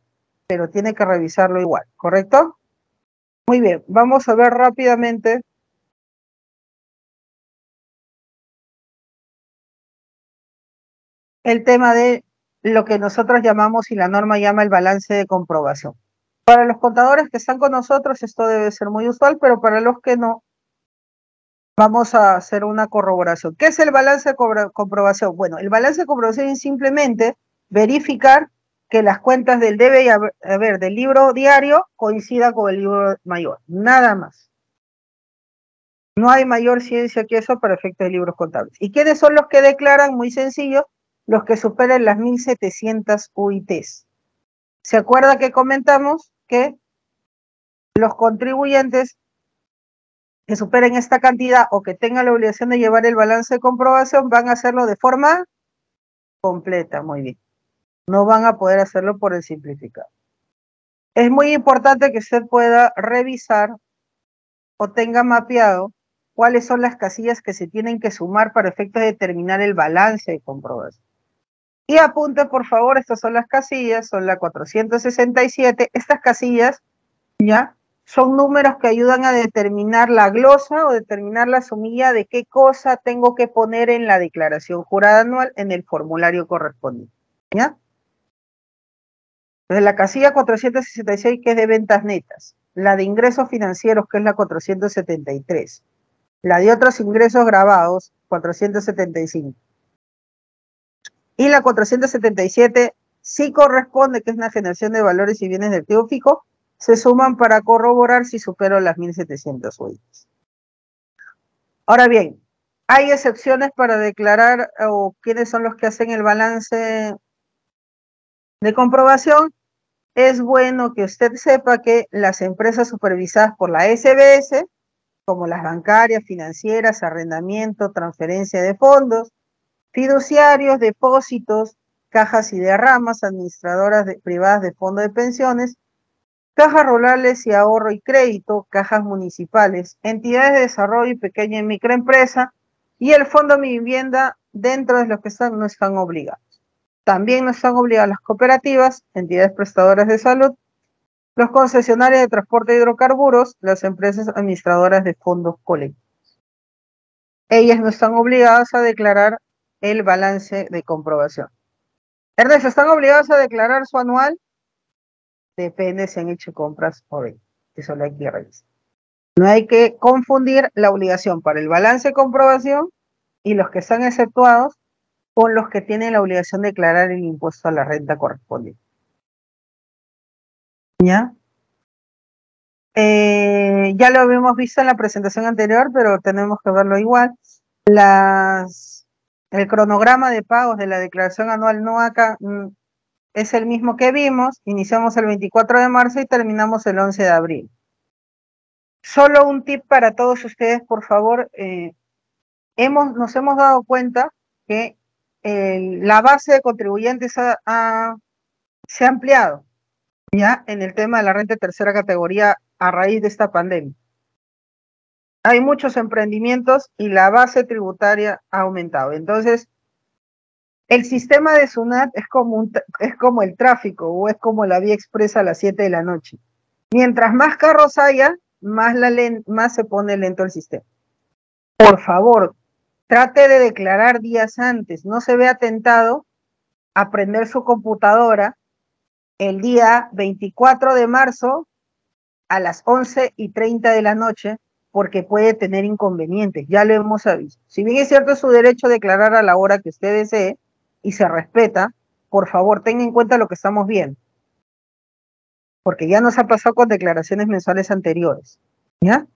pero tiene que revisarlo igual, ¿correcto? Muy bien, vamos a ver rápidamente el tema de lo que nosotros llamamos y la norma llama el balance de comprobación. Para los contadores que están con nosotros esto debe ser muy usual, pero para los que no, vamos a hacer una corroboración. ¿Qué es el balance de comprobación? Bueno, el balance de comprobación es simplemente verificar que las cuentas del debe y haber del libro diario coincidan con el libro mayor, nada más. No hay mayor ciencia que eso para efectos de libros contables. ¿Y quiénes son los que declaran? Muy sencillo, los que superen las 1700 UITs. ¿Se acuerda que comentamos que los contribuyentes que superen esta cantidad o que tengan la obligación de llevar el balance de comprobación van a hacerlo de forma completa, muy bien. No van a poder hacerlo por el simplificado. Es muy importante que usted pueda revisar o tenga mapeado cuáles son las casillas que se tienen que sumar para efectos de determinar el balance de comprobación. Y apunte, por favor, estas son las casillas, son la 467. Estas casillas, ¿ya? Son números que ayudan a determinar la glosa o determinar la sumilla de qué cosa tengo que poner en la declaración jurada anual en el formulario correspondiente, ¿ya? La casilla 466, que es de ventas netas. La de ingresos financieros, que es la 473. La de otros ingresos grabados, 475 y la 477 sí corresponde, que es una generación de valores y bienes del activo fijo, se suman para corroborar si supero las 1.700 UITs. Ahora bien, hay excepciones para declarar o quiénes son los que hacen el balance de comprobación. Es bueno que usted sepa que las empresas supervisadas por la SBS, como las bancarias, financieras, arrendamiento, transferencia de fondos, fiduciarios, depósitos, cajas y derramas, administradoras privadas de fondos de pensiones, cajas rurales y ahorro y crédito, cajas municipales, entidades de desarrollo y pequeña y microempresa, y el Fondo Mi Vivienda, dentro de los que están, no están obligados. También no están obligadas las cooperativas, entidades prestadoras de salud, los concesionarios de transporte de hidrocarburos, las empresas administradoras de fondos colectivos. Ellas no están obligadas a declarar el balance de comprobación. Ernesto, ¿están obligados a declarar su anual? Depende si han hecho compras o no. Eso lo hay que revisar. No hay que confundir la obligación para el balance de comprobación y los que están exceptuados con los que tienen la obligación de declarar el impuesto a la renta correspondiente. ¿Ya? Eh, ya lo habíamos visto en la presentación anterior, pero tenemos que verlo igual. Las el cronograma de pagos de la declaración anual NOACA mm, es el mismo que vimos. Iniciamos el 24 de marzo y terminamos el 11 de abril. Solo un tip para todos ustedes, por favor. Eh, hemos, nos hemos dado cuenta que la base de contribuyentes se ha ampliado ya en el tema de la renta de tercera categoría a raíz de esta pandemia hay muchos emprendimientos y la base tributaria ha aumentado. Entonces, El sistema de SUNAT es como, un, es como el tráfico o es como la vía expresa a las 7 de la noche. Mientras más carros haya, más, la más se pone lento el sistema. Por favor, trate de declarar días antes. No se vea tentado a prender su computadora el día 24 de marzo a las 11 y 30 de la noche porque puede tener inconvenientes. Ya lo hemos avisado. Si bien es cierto su derecho a declarar a la hora que usted desee y se respeta, por favor, tenga en cuenta lo que estamos viendo. Porque ya nos ha pasado con declaraciones mensuales anteriores. ¿Ya?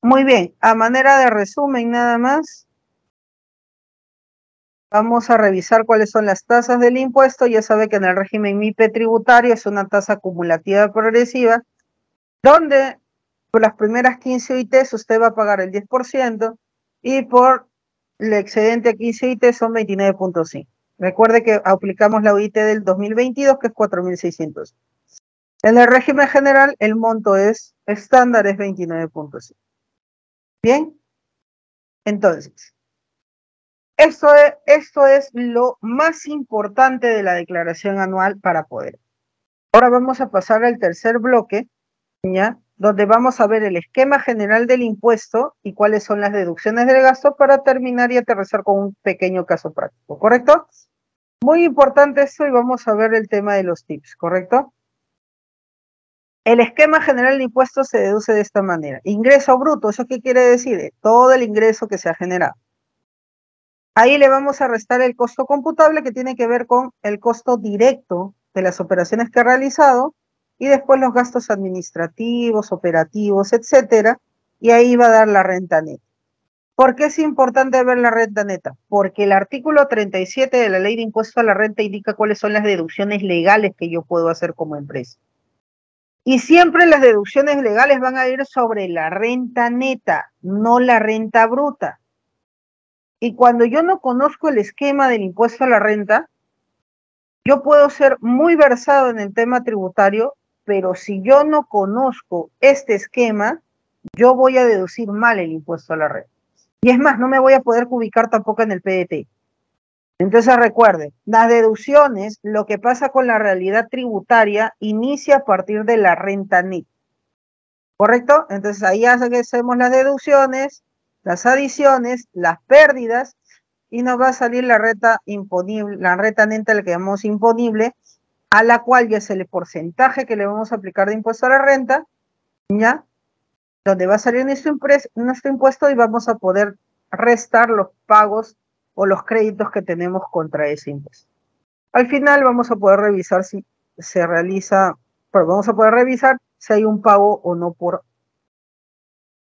Muy bien, a manera de resumen nada más, vamos a revisar cuáles son las tasas del impuesto. Ya sabe que en el régimen MIPE tributario es una tasa acumulativa progresiva, donde por las primeras 15 OITs usted va a pagar el 10% y por el excedente a 15 OIT son 29.5. Recuerde que aplicamos la OIT del 2022 que es 4.600. En el régimen general el monto es estándar es 29.5. Bien, entonces, esto es, esto es lo más importante de la declaración anual para poder. Ahora vamos a pasar al tercer bloque, ¿ya? Donde vamos a ver el esquema general del impuesto y cuáles son las deducciones del gasto para terminar y aterrizar con un pequeño caso práctico, ¿correcto? Muy importante esto y vamos a ver el tema de los tips, ¿correcto? El esquema general del impuesto se deduce de esta manera. Ingreso bruto, ¿eso qué quiere decir? Todo el ingreso que se ha generado. Ahí le vamos a restar el costo computable que tiene que ver con el costo directo de las operaciones que ha realizado y después los gastos administrativos, operativos, etcétera, y ahí va a dar la renta neta. ¿Por qué es importante ver la renta neta? Porque el artículo 37 de la ley de impuesto a la renta indica cuáles son las deducciones legales que yo puedo hacer como empresa. Y siempre las deducciones legales van a ir sobre la renta neta, no la renta bruta. Y cuando yo no conozco el esquema del impuesto a la renta, yo puedo ser muy versado en el tema tributario pero si yo no conozco este esquema, yo voy a deducir mal el impuesto a la red. Y es más, no me voy a poder ubicar tampoco en el PDT. Entonces recuerde, las deducciones, lo que pasa con la realidad tributaria, inicia a partir de la renta NIT. ¿Correcto? Entonces ahí hacemos las deducciones, las adiciones, las pérdidas, y nos va a salir la renta imponible, la renta neta, la que llamamos imponible, a la cual ya es el porcentaje que le vamos a aplicar de impuesto a la renta, ¿ya? Donde va a salir nuestro, impuesto y vamos a poder restar los pagos o los créditos que tenemos contra ese impuesto. Al final vamos a poder revisar si se realiza, pero vamos a poder revisar si hay un pago o no por,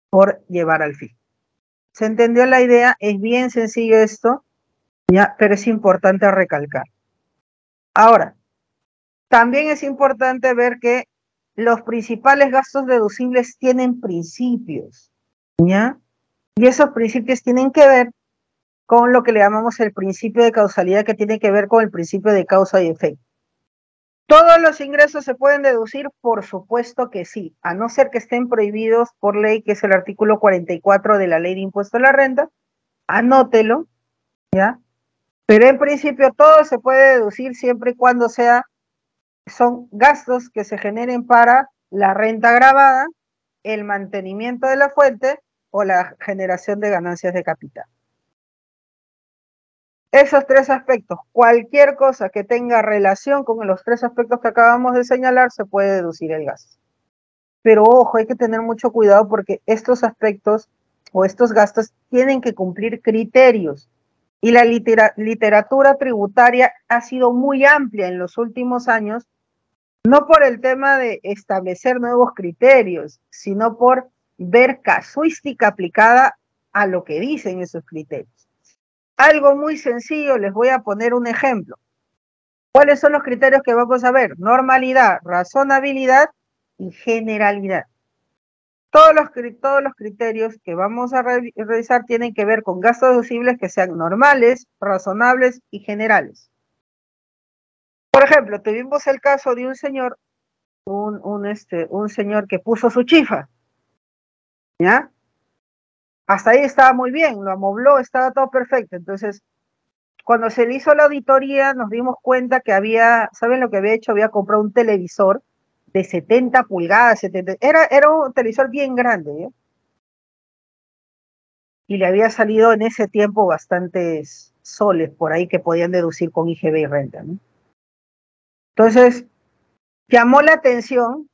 por llevar al fin. ¿Se entendió la idea? Es bien sencillo esto, ¿ya? pero es importante recalcar. Ahora, también es importante ver que los principales gastos deducibles tienen principios, ¿ya? Y esos principios tienen que ver con lo que le llamamos el principio de causalidad, que tiene que ver con el principio de causa y efecto. ¿Todos los ingresos se pueden deducir? Por supuesto que sí, a no ser que estén prohibidos por ley, que es el artículo 44 de la ley de impuesto a la renta. Anótelo, ¿ya? Pero en principio todo se puede deducir siempre y cuando sea son gastos que se generen para la renta grabada, el mantenimiento de la fuente o la generación de ganancias de capital. Esos tres aspectos, cualquier cosa que tenga relación con los tres aspectos que acabamos de señalar, se puede deducir el gasto. Pero ojo, hay que tener mucho cuidado porque estos aspectos o estos gastos tienen que cumplir criterios. Y la literatura tributaria ha sido muy amplia en los últimos años no por el tema de establecer nuevos criterios, sino por ver casuística aplicada a lo que dicen esos criterios. Algo muy sencillo, les voy a poner un ejemplo. ¿Cuáles son los criterios que vamos a ver? Normalidad, razonabilidad y generalidad. Todos los, todos los criterios que vamos a revisar tienen que ver con gastos deducibles que sean normales, razonables y generales. Por ejemplo, tuvimos el caso de un señor, un, un, este, un señor que puso su chifa, ¿ya? Hasta ahí estaba muy bien, lo amobló, estaba todo perfecto. Entonces, cuando se le hizo la auditoría nos dimos cuenta que había, ¿saben lo que había hecho? Había comprado un televisor de 70 pulgadas, 70, era, era un televisor bien grande, ¿eh? y le había salido en ese tiempo bastantes soles por ahí que podían deducir con IGB y renta. ¿no? Entonces, llamó la atención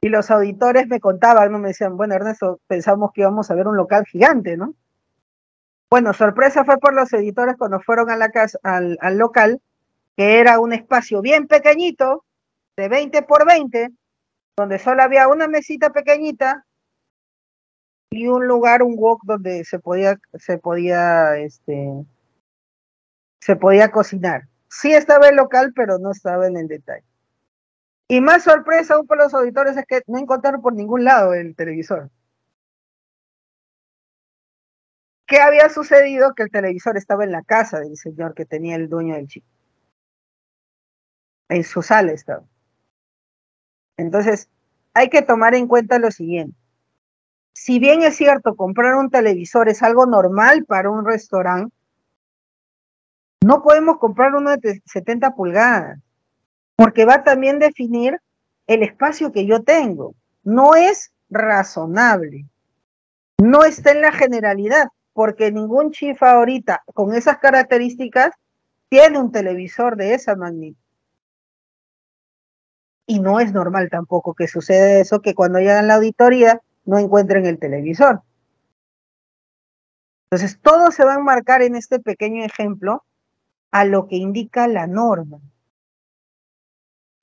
y los auditores me contaban, ¿no? me decían, bueno, Ernesto, pensamos que íbamos a ver un local gigante, ¿no? Bueno, sorpresa fue por los editores cuando fueron a la casa, al, al local, que era un espacio bien pequeñito, de 20 por 20, donde solo había una mesita pequeñita y un lugar, un wok donde se podía, se podía, este, se podía cocinar. Sí estaba el local, pero no estaba en el detalle. Y más sorpresa aún por los auditores es que no encontraron por ningún lado el televisor. ¿Qué había sucedido? Que el televisor estaba en la casa del señor que tenía el dueño del chico. En su sala estaba. Entonces, hay que tomar en cuenta lo siguiente si bien es cierto, comprar un televisor es algo normal para un restaurante, no podemos comprar uno de 70 pulgadas, porque va a también definir el espacio que yo tengo. No es razonable. No está en la generalidad, porque ningún chifa ahorita con esas características tiene un televisor de esa magnitud. Y no es normal tampoco que suceda eso, que cuando llegan la auditoría no encuentren el televisor. Entonces, todo se va a enmarcar en este pequeño ejemplo a lo que indica la norma.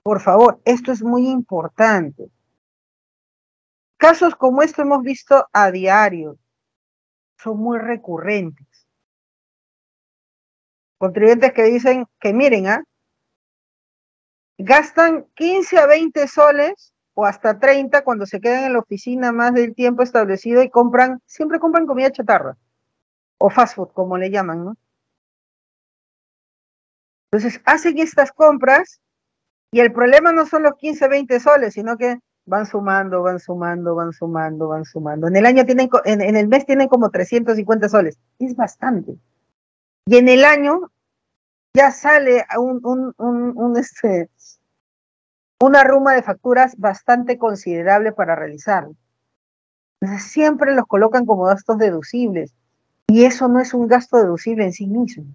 Por favor, esto es muy importante. Casos como esto hemos visto a diario. Son muy recurrentes. Contribuyentes que dicen que miren, ¿ah? gastan 15 a 20 soles o hasta 30 cuando se quedan en la oficina más del tiempo establecido y compran, siempre compran comida chatarra o fast food, como le llaman, ¿no? Entonces hacen estas compras y el problema no son los 15, 20 soles, sino que van sumando, van sumando, van sumando, van sumando. En el año tienen, en, el mes tienen como 350 soles. Es bastante. Y en el año ya sale este, una ruma de facturas bastante considerable para realizar. Siempre los colocan como gastos deducibles y eso no es un gasto deducible en sí mismo.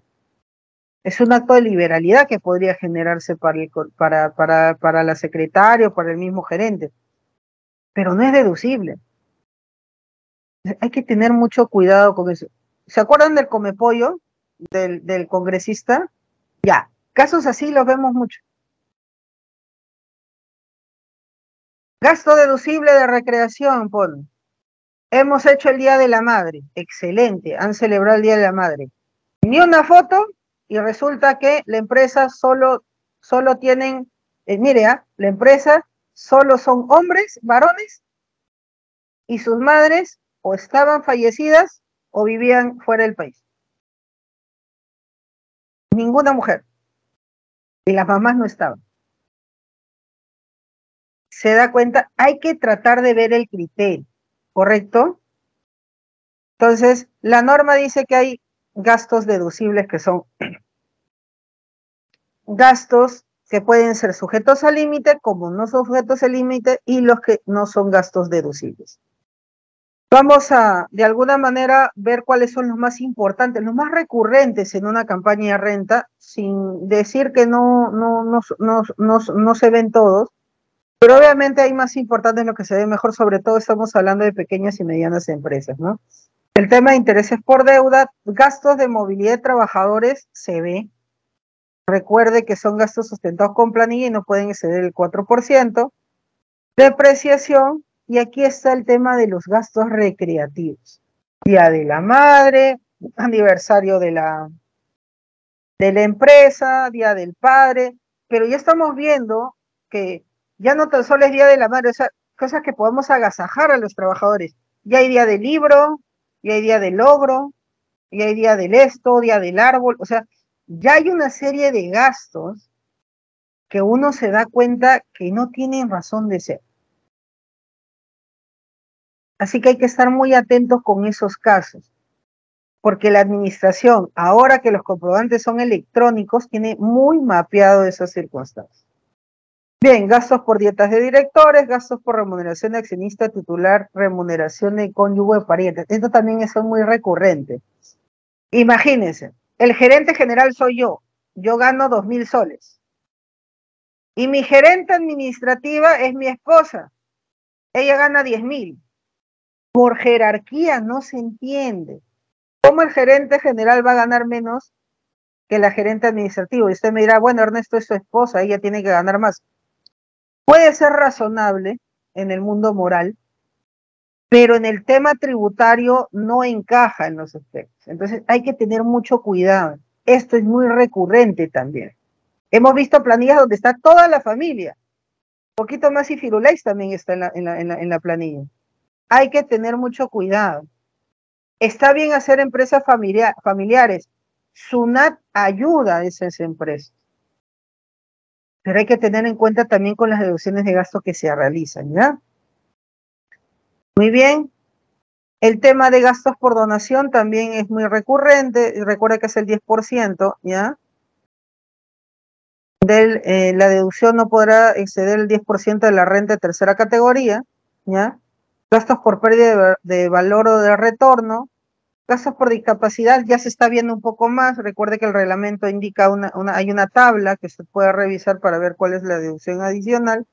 Es un acto de liberalidad que podría generarse para, el, para, para, la secretaria o para el mismo gerente, pero no es deducible. Hay que tener mucho cuidado con eso. ¿Se acuerdan del comepollo del, del congresista? Ya, casos así los vemos mucho. Gasto deducible de recreación, pon. Hemos hecho el Día de la Madre. Excelente, han celebrado el Día de la Madre. Ni una foto y resulta que la empresa solo, solo tienen, eh, mire, ¿ah? la empresa solo son hombres, varones, y sus madres o estaban fallecidas o vivían fuera del país. Ninguna mujer. Y las mamás no estaban se da cuenta, hay que tratar de ver el criterio, ¿correcto? Entonces, la norma dice que hay gastos deducibles que son gastos que pueden ser sujetos al límite, como no son sujetos al límite, y los que no son gastos deducibles. Vamos a, de alguna manera, ver cuáles son los más importantes, los más recurrentes en una campaña de renta, sin decir que no, no, no, no, no, se ven todos, pero obviamente hay más importantes lo que se ve mejor, sobre todo estamos hablando de pequeñas y medianas empresas, ¿no? El tema de intereses por deuda, gastos de movilidad de trabajadores se ve. Recuerde que son gastos sustentados con planilla y no pueden exceder el 4%. Depreciación, y aquí está el tema de los gastos recreativos. Día de la madre, aniversario de la, de la empresa, día del padre, pero ya estamos viendo que ya no tan solo es Día de la Madre, o cosas que podemos agasajar a los trabajadores. Ya hay Día del Libro, ya hay Día del Logro, ya hay Día del Esto, Día del Árbol, o sea, ya hay una serie de gastos que uno se da cuenta que no tienen razón de ser. Así que hay que estar muy atentos con esos casos. porque la administración, ahora que los comprobantes son electrónicos, tiene muy mapeado esas circunstancias. Bien, gastos por dietas de directores, gastos por remuneración de accionista titular, remuneración de cónyuge de parientes. Esto también es muy recurrente. Imagínense, el gerente general soy yo, yo gano dos mil soles. Y mi gerente administrativa es mi esposa, ella gana diez mil. Por jerarquía no se entiende. ¿Cómo el gerente general va a ganar menos que la gerente administrativa? Y usted me dirá, bueno, Ernesto es su esposa, ella tiene que ganar más. Puede ser razonable en el mundo moral, pero en el tema tributario no encaja en los efectos. Entonces hay que tener mucho cuidado. Esto es muy recurrente también. Hemos visto planillas donde está toda la familia. Un poquito más y Firulais también está en la planilla hay que tener mucho cuidado. Está bien hacer empresas familiares. SUNAT ayuda a esas empresas. Pero hay que tener en cuenta también con las deducciones de gasto que se realizan, ¿ya? Muy bien. El tema de gastos por donación también es muy recurrente. Recuerda que es el 10%, ¿ya? De eh, la deducción no podrá exceder el 10% de la renta de tercera categoría, ¿ya? gastos por pérdida de, valor o de retorno, gastos por discapacidad ya se está viendo un poco más. Recuerde que el reglamento indica una, hay una tabla que se puede revisar para ver cuál es la deducción adicional.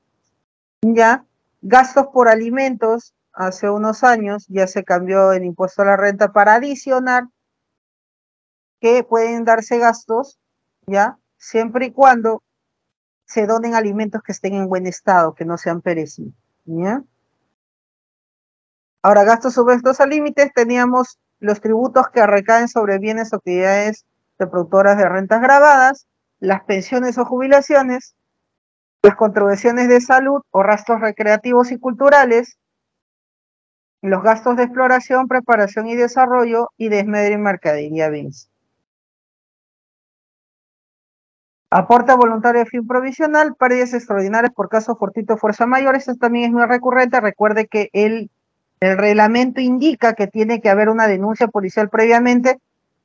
Ya, gastos por alimentos, hace unos años ya se cambió el impuesto a la renta para adicionar que pueden darse gastos, ya, siempre y cuando se donen alimentos que estén en buen estado, que no sean perecidos, ¿ya? Ahora, gastos supuestos a límites, teníamos los tributos que recaen sobre bienes o actividades de productoras de rentas grabadas, las pensiones o jubilaciones, las contribuciones de salud o rastros recreativos y culturales, los gastos de exploración, preparación y desarrollo y desmedre y mercadería BINS. Aporte voluntario de fin provisional, pérdidas extraordinarias por caso fortito fuerza mayor. Esto también es muy recurrente. Recuerde que el el reglamento indica que tiene que haber una denuncia policial previamente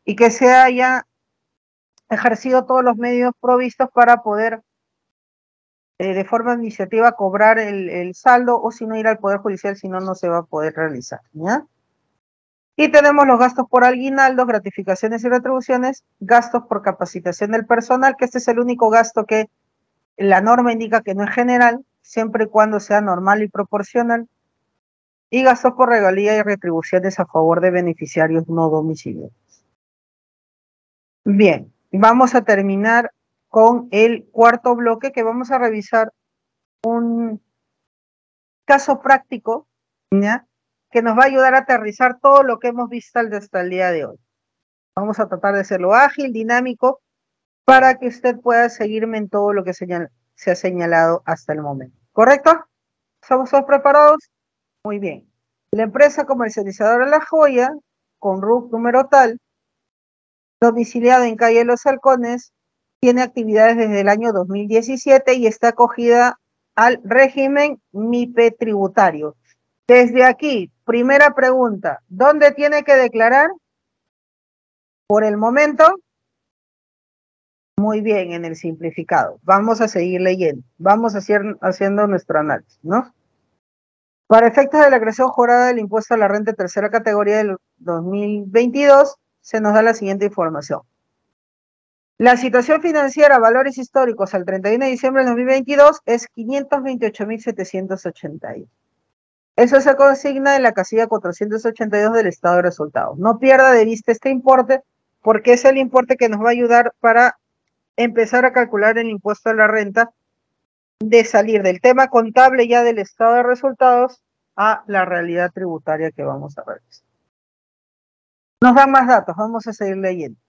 y que se haya ejercido todos los medios provistos para poder eh, de forma iniciativa cobrar el, saldo o si no ir al Poder Judicial, si no, no se va a poder realizar. Y tenemos los gastos por aguinaldos, gratificaciones y retribuciones, gastos por capacitación del personal, que este es el único gasto que la norma indica que no es general, siempre y cuando sea normal y proporcional y gastos por regalía y retribuciones a favor de beneficiarios no domiciliarios. Bien, vamos a terminar con el cuarto bloque que vamos a revisar un caso práctico que nos va a ayudar a aterrizar todo lo que hemos visto hasta el día de hoy. Vamos a tratar de hacerlo ágil, dinámico, para que usted pueda seguirme en todo lo que se ha señalado hasta el momento. ¿Correcto? ¿Estamos todos preparados? Muy bien. La empresa comercializadora La Joya, con RUC número tal, domiciliado en calle Los Halcones, tiene actividades desde el año 2017 y está acogida al régimen MIPE tributario. Desde aquí, primera pregunta, ¿dónde tiene que declarar? Por el momento, muy bien, en el simplificado. Vamos a seguir leyendo, vamos a hacer, haciendo nuestro análisis, ¿no? Para efectos de la creación jurada del impuesto a la renta de tercera categoría del 2022, se nos da la siguiente información. La situación financiera, valores históricos al 31 de diciembre del 2022 es 528.781. Eso se consigna en la casilla 482 del estado de resultados. No pierda de vista este importe porque es el importe que nos va a ayudar para empezar a calcular el impuesto a la renta de salir del tema contable ya del estado de resultados a la realidad tributaria que vamos a ver. Nos dan más datos, vamos a seguir leyendo.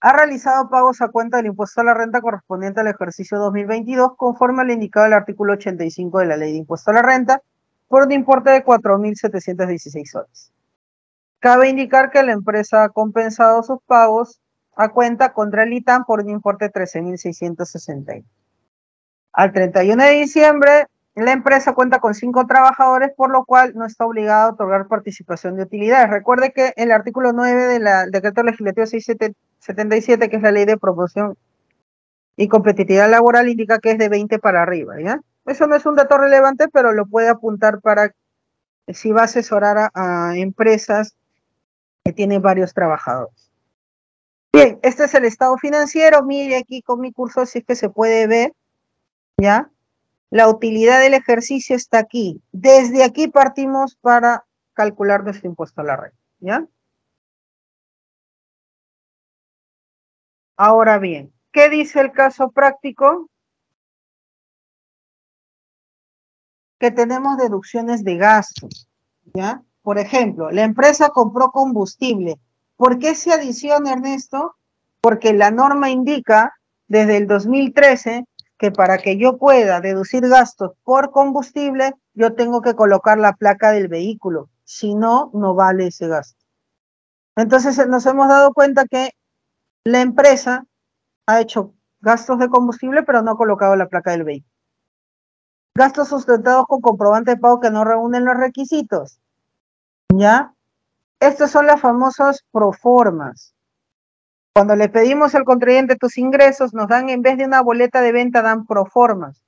Ha realizado pagos a cuenta del impuesto a la renta correspondiente al ejercicio 2022 conforme al indicado del artículo 85 de la ley de impuesto a la renta por un importe de 4.716 soles. Cabe indicar que la empresa ha compensado sus pagos a cuenta contra el ITAM por un importe de 13.661. Al 31 de diciembre la empresa cuenta con cinco trabajadores, por lo cual no está obligada a otorgar participación de utilidades. Recuerde que el artículo 9 del decreto legislativo 677, que es la ley de promoción y competitividad laboral, indica que es de 20 para arriba. Eso no es un dato relevante, pero lo puede apuntar para si va a asesorar a, empresas que tienen varios trabajadores. Bien, este es el estado financiero. Mire aquí con mi curso si es que se puede ver, ¿ya? La utilidad del ejercicio está aquí. Desde aquí partimos para calcular nuestro impuesto a la red. ¿Ya? Ahora bien, ¿qué dice el caso práctico? Que tenemos deducciones de gastos. ¿Ya? Por ejemplo, la empresa compró combustible. ¿Por qué se adiciona, Ernesto? Porque la norma indica desde el 2013 que para que yo pueda deducir gastos por combustible, yo tengo que colocar la placa del vehículo. Si no, no vale ese gasto. Entonces eh, nos hemos dado cuenta que la empresa ha hecho gastos de combustible, pero no ha colocado la placa del vehículo. Gastos sustentados con comprobante de pago que no reúnen los requisitos. ¿Ya? Estos son las famosas proformas. Cuando le pedimos al contribuyente tus ingresos, nos dan, en vez de una boleta de venta, dan proformas.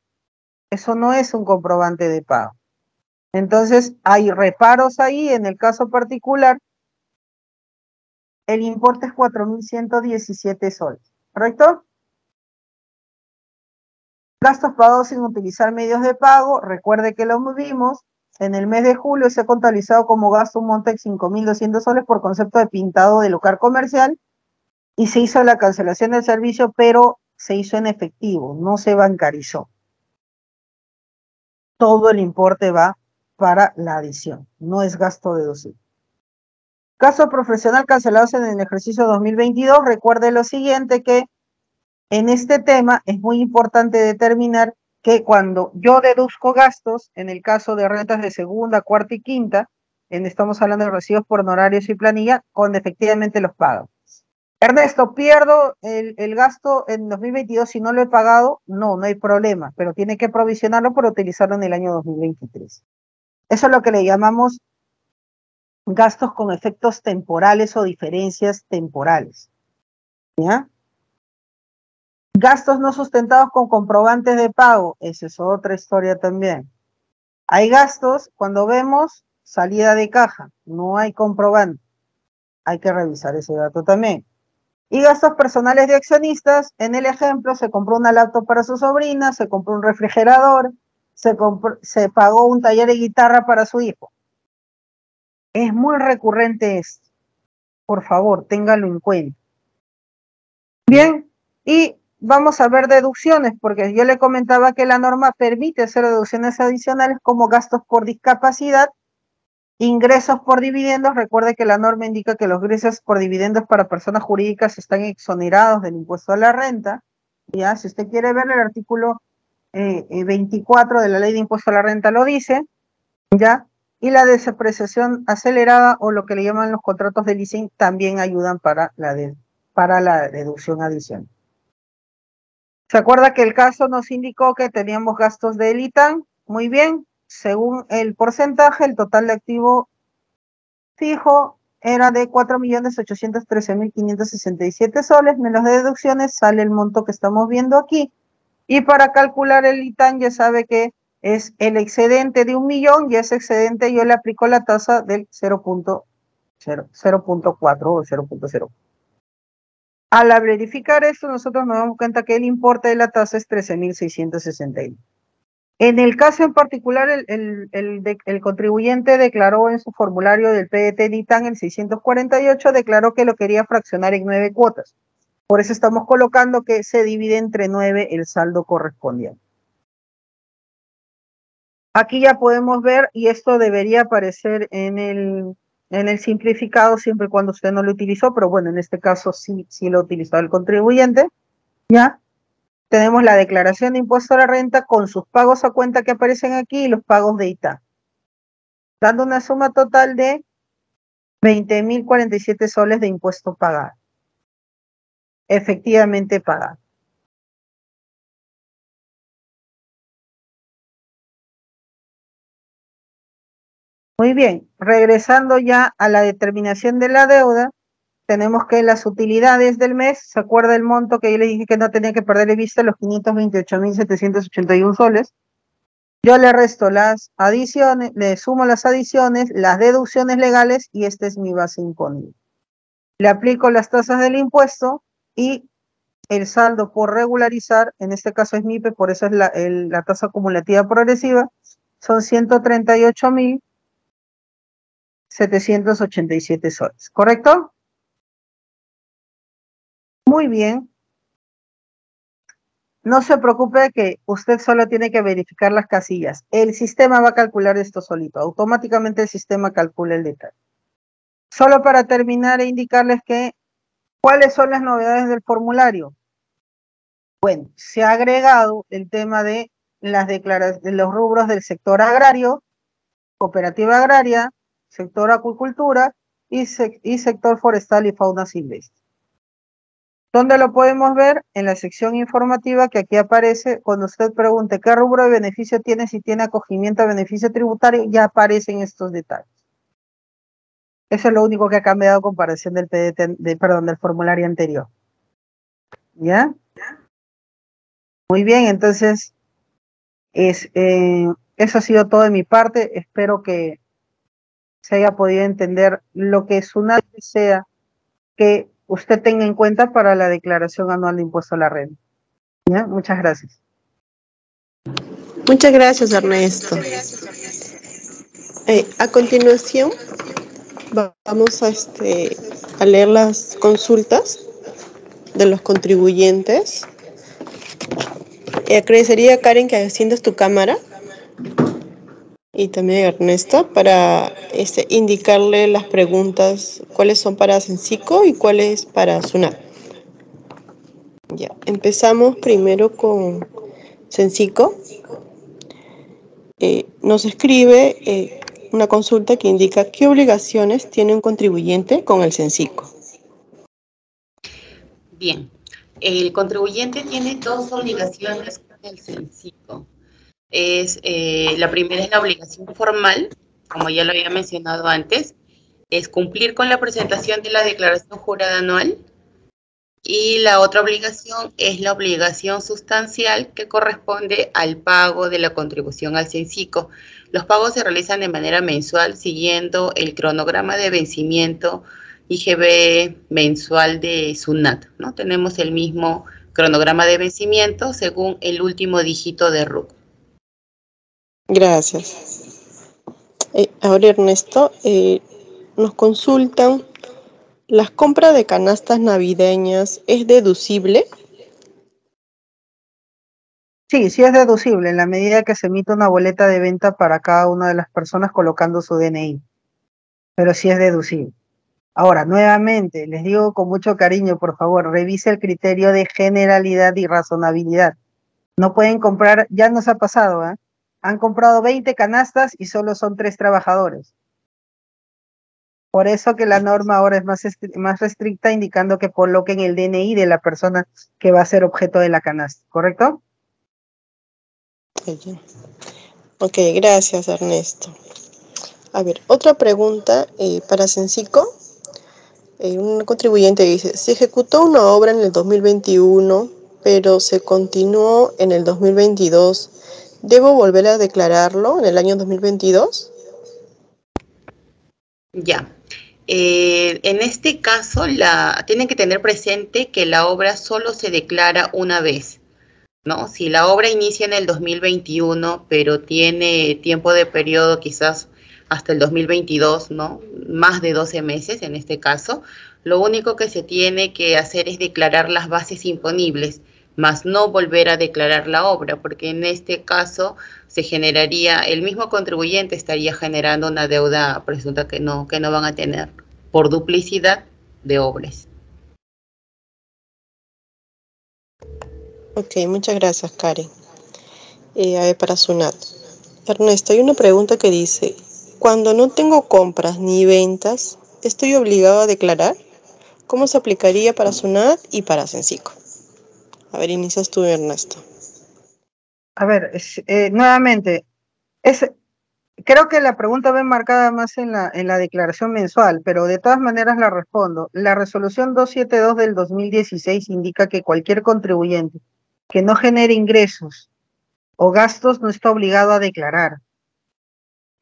Eso no es un comprobante de pago. Entonces, hay reparos ahí. En el caso particular, el importe es 4.117 soles. ¿Correcto? Gastos pagados sin utilizar medios de pago. Recuerde que lo movimos. En el mes de julio se ha contabilizado como gasto un monte de 5.200 soles por concepto de pintado de local comercial y se hizo la cancelación del servicio, pero se hizo en efectivo, no se bancarizó. Todo el importe va para la adición, no es gasto deducible. Caso profesional cancelados en el ejercicio 2022, recuerde lo siguiente que en este tema es muy importante determinar que cuando yo deduzco gastos, en el caso de rentas de segunda, cuarta y quinta, en, estamos hablando de recibos por honorarios y planilla, con efectivamente los pagos. Ernesto, pierdo el, gasto en 2022 si no lo he pagado. No, no hay problema, pero tiene que provisionarlo para utilizarlo en el año 2023. Eso es lo que le llamamos gastos con efectos temporales o diferencias temporales. ¿Ya? Gastos no sustentados con comprobantes de pago. Esa es otra historia también. Hay gastos cuando vemos salida de caja, no hay comprobante. Hay que revisar ese dato también. Y gastos personales de accionistas, en el ejemplo, se compró una laptop para su sobrina, se compró un refrigerador, se, se pagó un taller de guitarra para su hijo. Es muy recurrente esto. Por favor, téngalo en cuenta. Bien, y vamos a ver deducciones, porque yo le comentaba que la norma permite hacer deducciones adicionales como gastos por discapacidad Ingresos por dividendos, recuerde que la norma indica que los ingresos por dividendos para personas jurídicas están exonerados del impuesto a la renta. Ya, si usted quiere ver el artículo 24 eh, de la ley de impuesto a la renta lo dice, ya, y la desapreciación acelerada o lo que le llaman los contratos de leasing también ayudan para la, para la deducción adicional. ¿Se acuerda que el caso nos indicó que teníamos gastos de ITAN? Muy bien, según el porcentaje, el total de activo fijo era de 4.813.567 soles, menos de deducciones, sale el monto que estamos viendo aquí. Y para calcular el ITAN ya sabe que es el excedente de un millón y ese excedente yo le aplico la tasa del 0.4 o 0.0. Al verificar esto, nosotros nos damos cuenta que el importe de la tasa es 13.661. En el caso en particular, el, contribuyente declaró en su formulario del PDT NITAN el 648, declaró que lo quería fraccionar en nueve cuotas. Por eso estamos colocando que se divide entre nueve el saldo correspondiente. Aquí ya podemos ver, y esto debería aparecer en el, simplificado siempre y cuando usted no lo utilizó, pero bueno, en este caso sí, sí lo utilizó el contribuyente, ¿ya? Tenemos la declaración de impuesto a la renta con sus pagos a cuenta que aparecen aquí y los pagos de ITA, dando una suma total de 20.047 soles de impuesto pagado. Efectivamente pagado. Muy bien, regresando ya a la determinación de la deuda, tenemos que las utilidades del mes, ¿se acuerda el monto que yo le dije que no tenía que perder de vista, los 528.781 soles? Yo le resto las adiciones, le sumo las adiciones, las deducciones legales y esta es mi base imponible. Le aplico las tasas del impuesto y el saldo por regularizar, en este caso es MIPE, por eso es la, la tasa acumulativa progresiva, son 138.787 soles, ¿correcto? Muy bien. No se preocupe que usted solo tiene que verificar las casillas. El sistema va a calcular esto solito. Automáticamente el sistema calcula el detalle. Solo para terminar e indicarles que cuáles son las novedades del formulario. Bueno, se ha agregado el tema de las de los rubros del sector agrario, cooperativa agraria, sector acuicultura y, y sector forestal y fauna silvestre. ¿Dónde lo podemos ver? En la sección informativa que aquí aparece, cuando usted pregunte qué rubro de beneficio tiene, si tiene acogimiento a beneficio tributario, ya aparecen estos detalles. Eso es lo único que ha cambiado a comparación del PDT, perdón, del formulario anterior. ¿Ya? Muy bien, entonces, es, eh, eso ha sido todo de mi parte. Espero que se haya podido entender lo que es una sea que usted tenga en cuenta para la declaración anual de impuesto a la renta. Muchas gracias. Muchas gracias, Ernesto. Eh, a continuación, vamos a, este, a leer las consultas de los contribuyentes. Eh, agradecería, Karen, que enciendas tu cámara y también Ernesto para este, indicarle las preguntas, cuáles son para Sencico y cuáles para SUNAT. Ya, empezamos primero con Sencico. Eh, nos escribe eh, una consulta que indica qué obligaciones tiene un contribuyente con el Sencico. Bien, el contribuyente tiene dos obligaciones con el Sencico es, eh, la primera es la obligación formal, como ya lo había mencionado antes, es cumplir con la presentación de la declaración jurada anual. Y la otra obligación es la obligación sustancial que corresponde al pago de la contribución al CENCICO. Los pagos se realizan de manera mensual siguiendo el cronograma de vencimiento IGB mensual de SUNAT. ¿no? Tenemos el mismo cronograma de vencimiento según el último dígito de RUC. Gracias. Eh, ahora Ernesto, eh, nos consultan, ¿las compras de canastas navideñas es deducible? Sí, sí es deducible en la medida que se emite una boleta de venta para cada una de las personas colocando su DNI. Pero sí es deducible. Ahora, nuevamente, les digo con mucho cariño, por favor, revise el criterio de generalidad y razonabilidad. No pueden comprar, ya nos ha pasado, ¿eh? Han comprado 20 canastas y solo son tres trabajadores. Por eso que la norma ahora es más, más restricta, indicando que coloquen el DNI de la persona que va a ser objeto de la canasta, ¿correcto? Ok, gracias Ernesto. A ver, otra pregunta eh, para Sencico. Eh, un contribuyente dice, se ejecutó una obra en el 2021, pero se continuó en el 2022 ¿Debo volver a declararlo en el año 2022? Ya. Eh, en este caso, la, tienen que tener presente que la obra solo se declara una vez. ¿no? Si la obra inicia en el 2021, pero tiene tiempo de periodo quizás hasta el 2022, ¿no? Más de 12 meses en este caso, lo único que se tiene que hacer es declarar las bases imponibles más no volver a declarar la obra, porque en este caso se generaría, el mismo contribuyente estaría generando una deuda presunta que no, que no van a tener por duplicidad de obras. Ok, muchas gracias, Karen. Eh, a ver, para Sunat. Ernesto, hay una pregunta que dice, cuando no tengo compras ni ventas, ¿estoy obligado a declarar? ¿Cómo se aplicaría para Sunat y para Sencico? A ver, inicias tú, Ernesto. A ver, eh, nuevamente, es, creo que la pregunta va enmarcada más en la, en la declaración mensual, pero de todas maneras la respondo. La resolución 272 del 2016 indica que cualquier contribuyente que no genere ingresos o gastos no está obligado a declarar.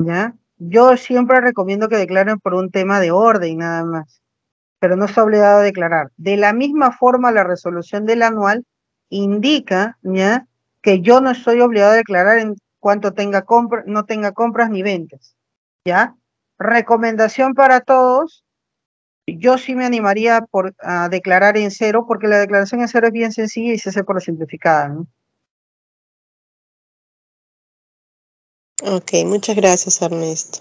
¿Ya? Yo siempre recomiendo que declaren por un tema de orden nada más, pero no está obligado a declarar. De la misma forma, la resolución del anual indica ¿ya? que yo no estoy obligado a declarar en cuanto tenga compra, no tenga compras ni ventas. ¿Ya? Recomendación para todos. Yo sí me animaría por, a declarar en cero, porque la declaración en cero es bien sencilla y se hace por la simplificada. ¿no? Ok, muchas gracias Ernesto.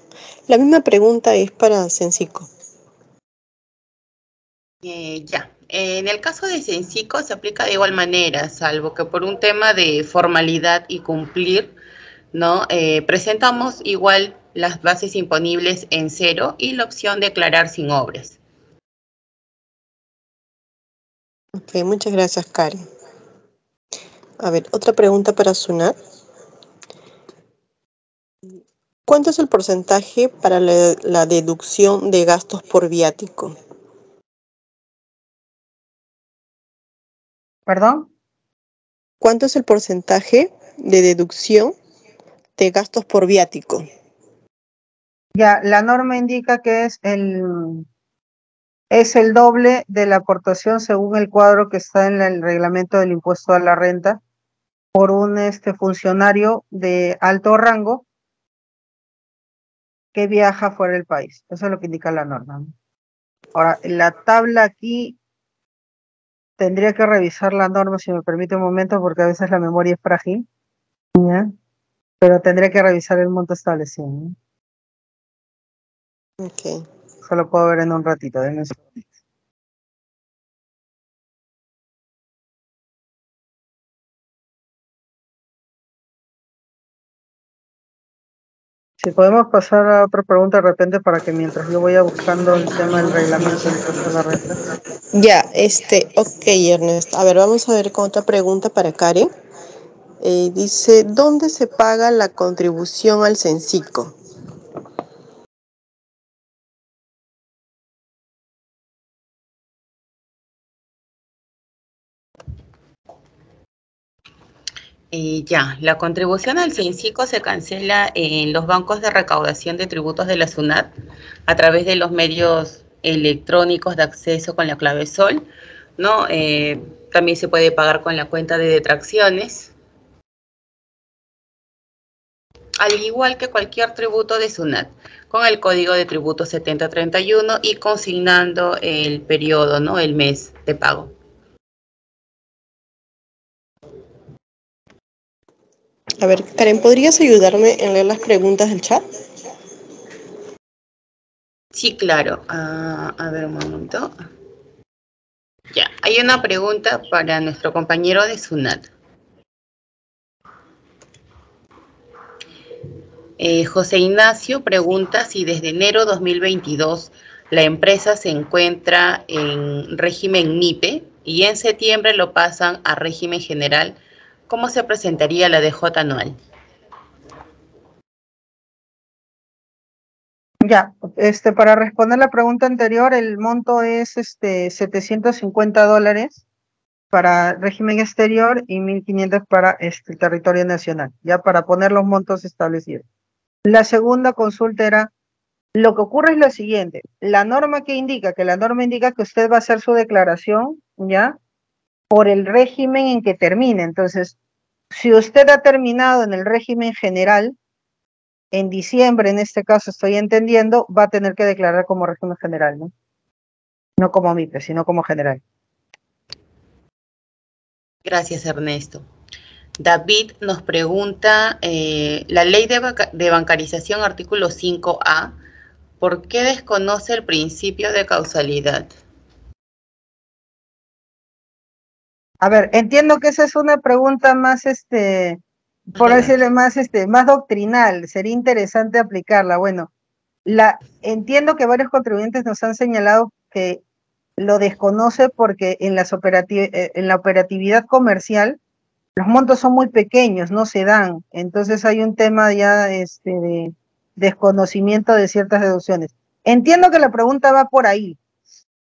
La misma pregunta es para Sensico. Eh, ya, en el caso de Sensico se aplica de igual manera, salvo que por un tema de formalidad y cumplir, ¿no? Eh, presentamos igual las bases imponibles en cero y la opción declarar sin obras. Ok, muchas gracias Karen. A ver, otra pregunta para Sunat. ¿Cuánto es el porcentaje para la deducción de gastos por viático? ¿Perdón? ¿Cuánto es el porcentaje de deducción de gastos por viático? Ya, la norma indica que es el, es el doble de la aportación según el cuadro que está en el reglamento del impuesto a la renta por un este, funcionario de alto rango que viaja fuera del país. Eso es lo que indica la norma. Ahora, la tabla aquí tendría que revisar la norma, si me permite un momento, porque a veces la memoria es frágil. ¿ya? Pero tendría que revisar el monto establecido. ¿no? Ok. Eso lo puedo ver en un ratito. denme un segundito. Si podemos pasar a otra pregunta de repente para que mientras yo voy buscando el tema del reglamento a la renta. Ya, este, ok, Ernesto. A ver, vamos a ver con otra pregunta para Karen. Eh, dice, ¿dónde se paga la contribución al CENCICO? Eh, ya, la contribución al CINCICO se cancela en los bancos de recaudación de tributos de la SUNAT a través de los medios electrónicos de acceso con la clave SOL, ¿no? Eh, también se puede pagar con la cuenta de detracciones, al igual que cualquier tributo de SUNAT, con el código de tributo 7031 y consignando el periodo, ¿no? El mes de pago. A ver, Karen, ¿podrías ayudarme en leer las preguntas del chat? Sí, claro. Ah, a ver un momento. Ya, hay una pregunta para nuestro compañero de SUNAT. Eh, José Ignacio pregunta si desde enero 2022 la empresa se encuentra en régimen MIPE y en septiembre lo pasan a régimen general. ¿Cómo se presentaría la DJ anual? Ya, este, para responder la pregunta anterior, el monto es este 750 dólares para régimen exterior y 1.500 para este, territorio nacional, ya para poner los montos establecidos. La segunda consulta era, lo que ocurre es lo siguiente, la norma que indica, que la norma indica que usted va a hacer su declaración, ¿ya? Por el régimen en que termine. Entonces, si usted ha terminado en el régimen general, en diciembre, en este caso estoy entendiendo, va a tener que declarar como régimen general, ¿no? No como MIPE, sino como general. Gracias, Ernesto. David nos pregunta, eh, la ley de, de, bancarización, artículo 5A, ¿por qué desconoce el principio de causalidad? A ver, entiendo que esa es una pregunta más, este, por decirle más, este, más doctrinal. Sería interesante aplicarla. Bueno, la, entiendo que varios contribuyentes nos han señalado que lo desconoce porque en, las operativ en la operatividad comercial los montos son muy pequeños, no se dan. Entonces hay un tema ya este, de, desconocimiento de ciertas deducciones. Entiendo que la pregunta va por ahí.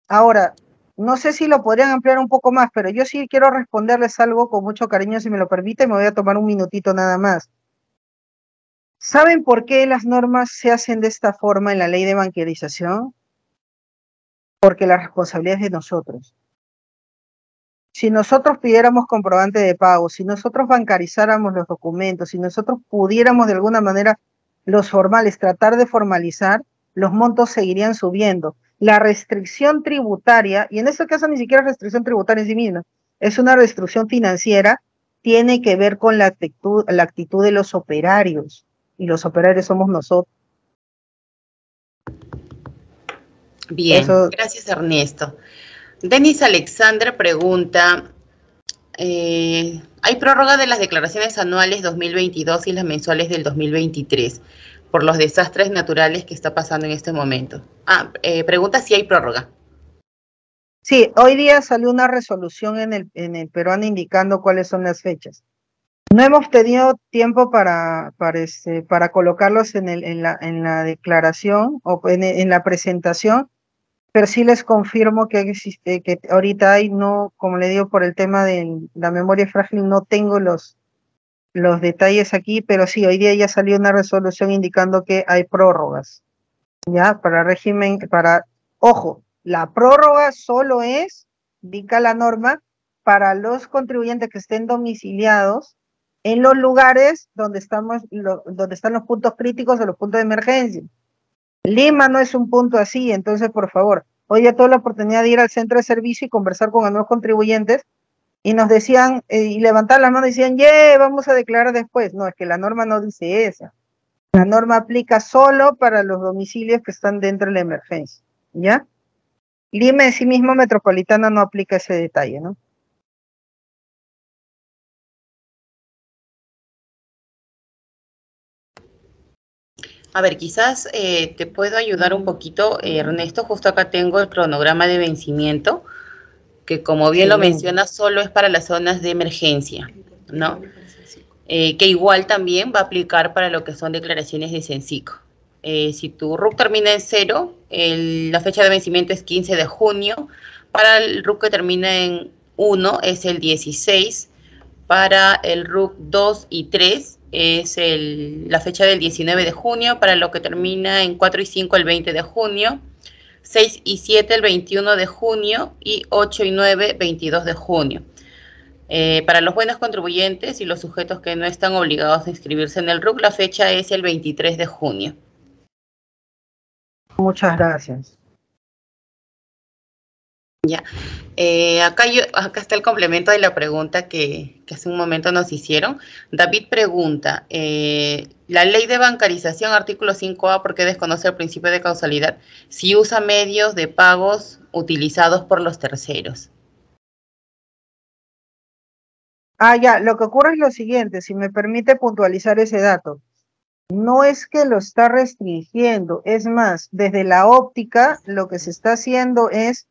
Ahora, no sé si lo podrían ampliar un poco más, pero yo sí quiero responderles algo con mucho cariño, si me lo permite, me voy a tomar un minutito nada más. ¿Saben por qué las normas se hacen de esta forma en la ley de banquerización? Porque la responsabilidad es de nosotros. Si nosotros pidiéramos comprobante de pago, si nosotros bancarizáramos los documentos, si nosotros pudiéramos de alguna manera los formales tratar de formalizar, los montos seguirían subiendo. La restricción tributaria, y en este caso ni siquiera restricción tributaria en sí misma, es una restricción financiera, tiene que ver con la actitud, la actitud de los operarios y los operarios somos nosotros. Bien, gracias Ernesto. Denis Alexander pregunta, eh, ¿hay prórroga de las declaraciones anuales 2022 y las mensuales del 2023 por los desastres naturales que está pasando en este momento? Ah, eh, pregunta si hay prórroga. Sí, hoy día salió una resolución en el, en el peruano indicando cuáles son las fechas. No hemos tenido tiempo para, para, este, para colocarlos en, el, en, la, en la declaración o en, en, la presentación, pero sí les confirmo que, existe, que ahorita hay, no, como le digo, por el tema de la memoria frágil, no tengo los, los detalles aquí, pero sí, hoy día ya salió una resolución indicando que hay prórrogas, ¿ya? Para régimen, para, ojo, la prórroga solo es, indica la norma, para los contribuyentes que estén domiciliados en los lugares donde, estamos, donde están los puntos críticos o los puntos de emergencia. Lima no es un punto así, entonces por favor, hoy ya tuve la oportunidad de ir al centro de servicio y conversar con algunos contribuyentes y nos decían, eh, y levantar la mano y decían, yeah, vamos a declarar después. No, es que la norma no dice eso. La norma aplica solo para los domicilios que están dentro de la emergencia, ¿ya? Lima en sí mismo metropolitana no aplica ese detalle, ¿no? A ver, quizás eh, te puedo ayudar un poquito, Ernesto. Justo acá tengo el cronograma de vencimiento, que como bien lo menciona, solo es para las zonas de emergencia, ¿no? Eh, que igual también va a aplicar para lo que son declaraciones de Censico. Eh, si tu RUC termina en cero, la fecha de vencimiento es 15 de junio. Para el RUC que termina en 1 es el 16. Para el RUC 2 y 3 es el, la fecha del 19 de junio, para lo que termina en 4 y 5 el 20 de junio, 6 y 7 el 21 de junio y 8 y 9 22 de junio. Eh, para los buenos contribuyentes y los sujetos que no están obligados a inscribirse en el RUC, la fecha es el 23 de junio. Muchas gracias. Ya. Eh, acá, yo, acá está el complemento de la pregunta que, hace un momento nos hicieron. David pregunta, eh, la ley de bancarización, artículo 5A, ¿por qué desconoce el principio de causalidad si usa medios de pagos utilizados por los terceros? Ah, ya, lo que ocurre es lo siguiente, si me permite puntualizar ese dato. No es que lo está restringiendo, es más, desde la óptica lo que se está haciendo es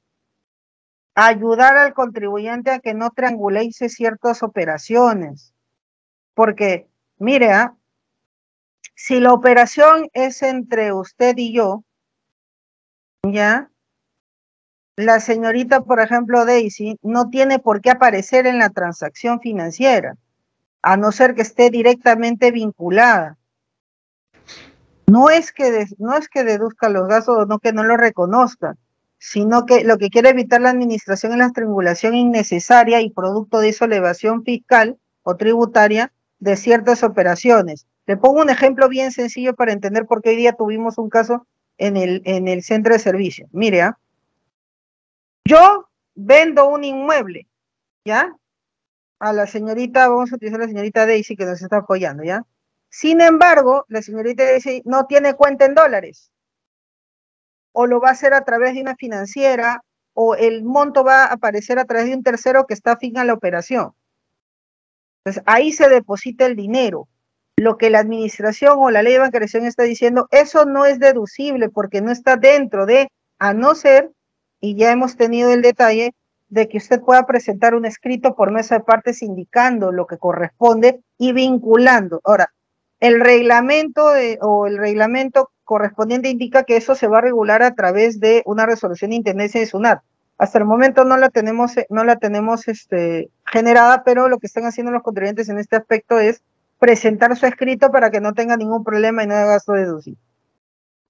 ayudar al contribuyente a que no trianguleice ciertas operaciones. Porque, mire, ¿ah? Si la operación es entre usted y yo, ¿ya? La señorita, por ejemplo, Daisy, no tiene por qué aparecer en la transacción financiera, a no ser que esté directamente vinculada. No es que, no es que deduzca los gastos, no que no lo reconozca, sino que lo que quiere evitar la administración es la triangulación innecesaria y producto de eso elevación fiscal o tributaria de ciertas operaciones. Le pongo un ejemplo bien sencillo para entender por qué hoy día tuvimos un caso en el, en el centro de servicio. Mire, ¿ah? yo vendo un inmueble, ¿ya? A la señorita, vamos a utilizar a la señorita Daisy que nos está apoyando, ¿ya? Sin embargo, la señorita Daisy no tiene cuenta en dólares o lo va a hacer a través de una financiera o el monto va a aparecer a través de un tercero que está fija a la operación. Entonces, ahí se deposita el dinero. Lo que la administración o la ley de bancarización está diciendo, eso no es deducible porque no está dentro de, a no ser, y ya hemos tenido el detalle, de que usted pueda presentar un escrito por mesa de partes indicando lo que corresponde y vinculando. Ahora, el reglamento o el reglamento correspondiente indica que eso se va a regular a través de una resolución de intendencia de SUNAT. Hasta el momento no la tenemos, no la tenemos este, generada, pero lo que están haciendo los contribuyentes en este aspecto es presentar su escrito para que no tenga ningún problema y no haya gasto deducido.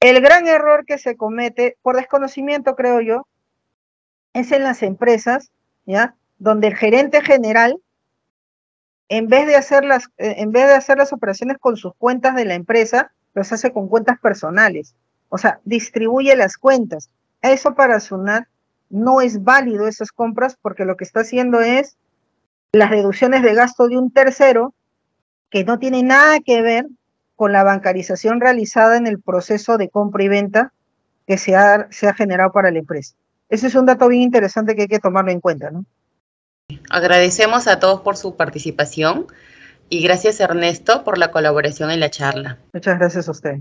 El gran error que se comete, por desconocimiento creo yo, es en las empresas, ¿ya? Donde el gerente general, en vez de hacer las, eh, en vez de hacer las operaciones con sus cuentas de la empresa, los hace con cuentas personales. O sea, distribuye las cuentas. Eso para SUNAT no es válido esas compras porque lo que está haciendo es las deducciones de gasto de un tercero que no tiene nada que ver con la bancarización realizada en el proceso de compra y venta que se ha, se ha generado para la empresa. Ese es un dato bien interesante que hay que tomarlo en cuenta, ¿no? Agradecemos a todos por su participación y gracias Ernesto por la colaboración en la charla. Muchas gracias a usted.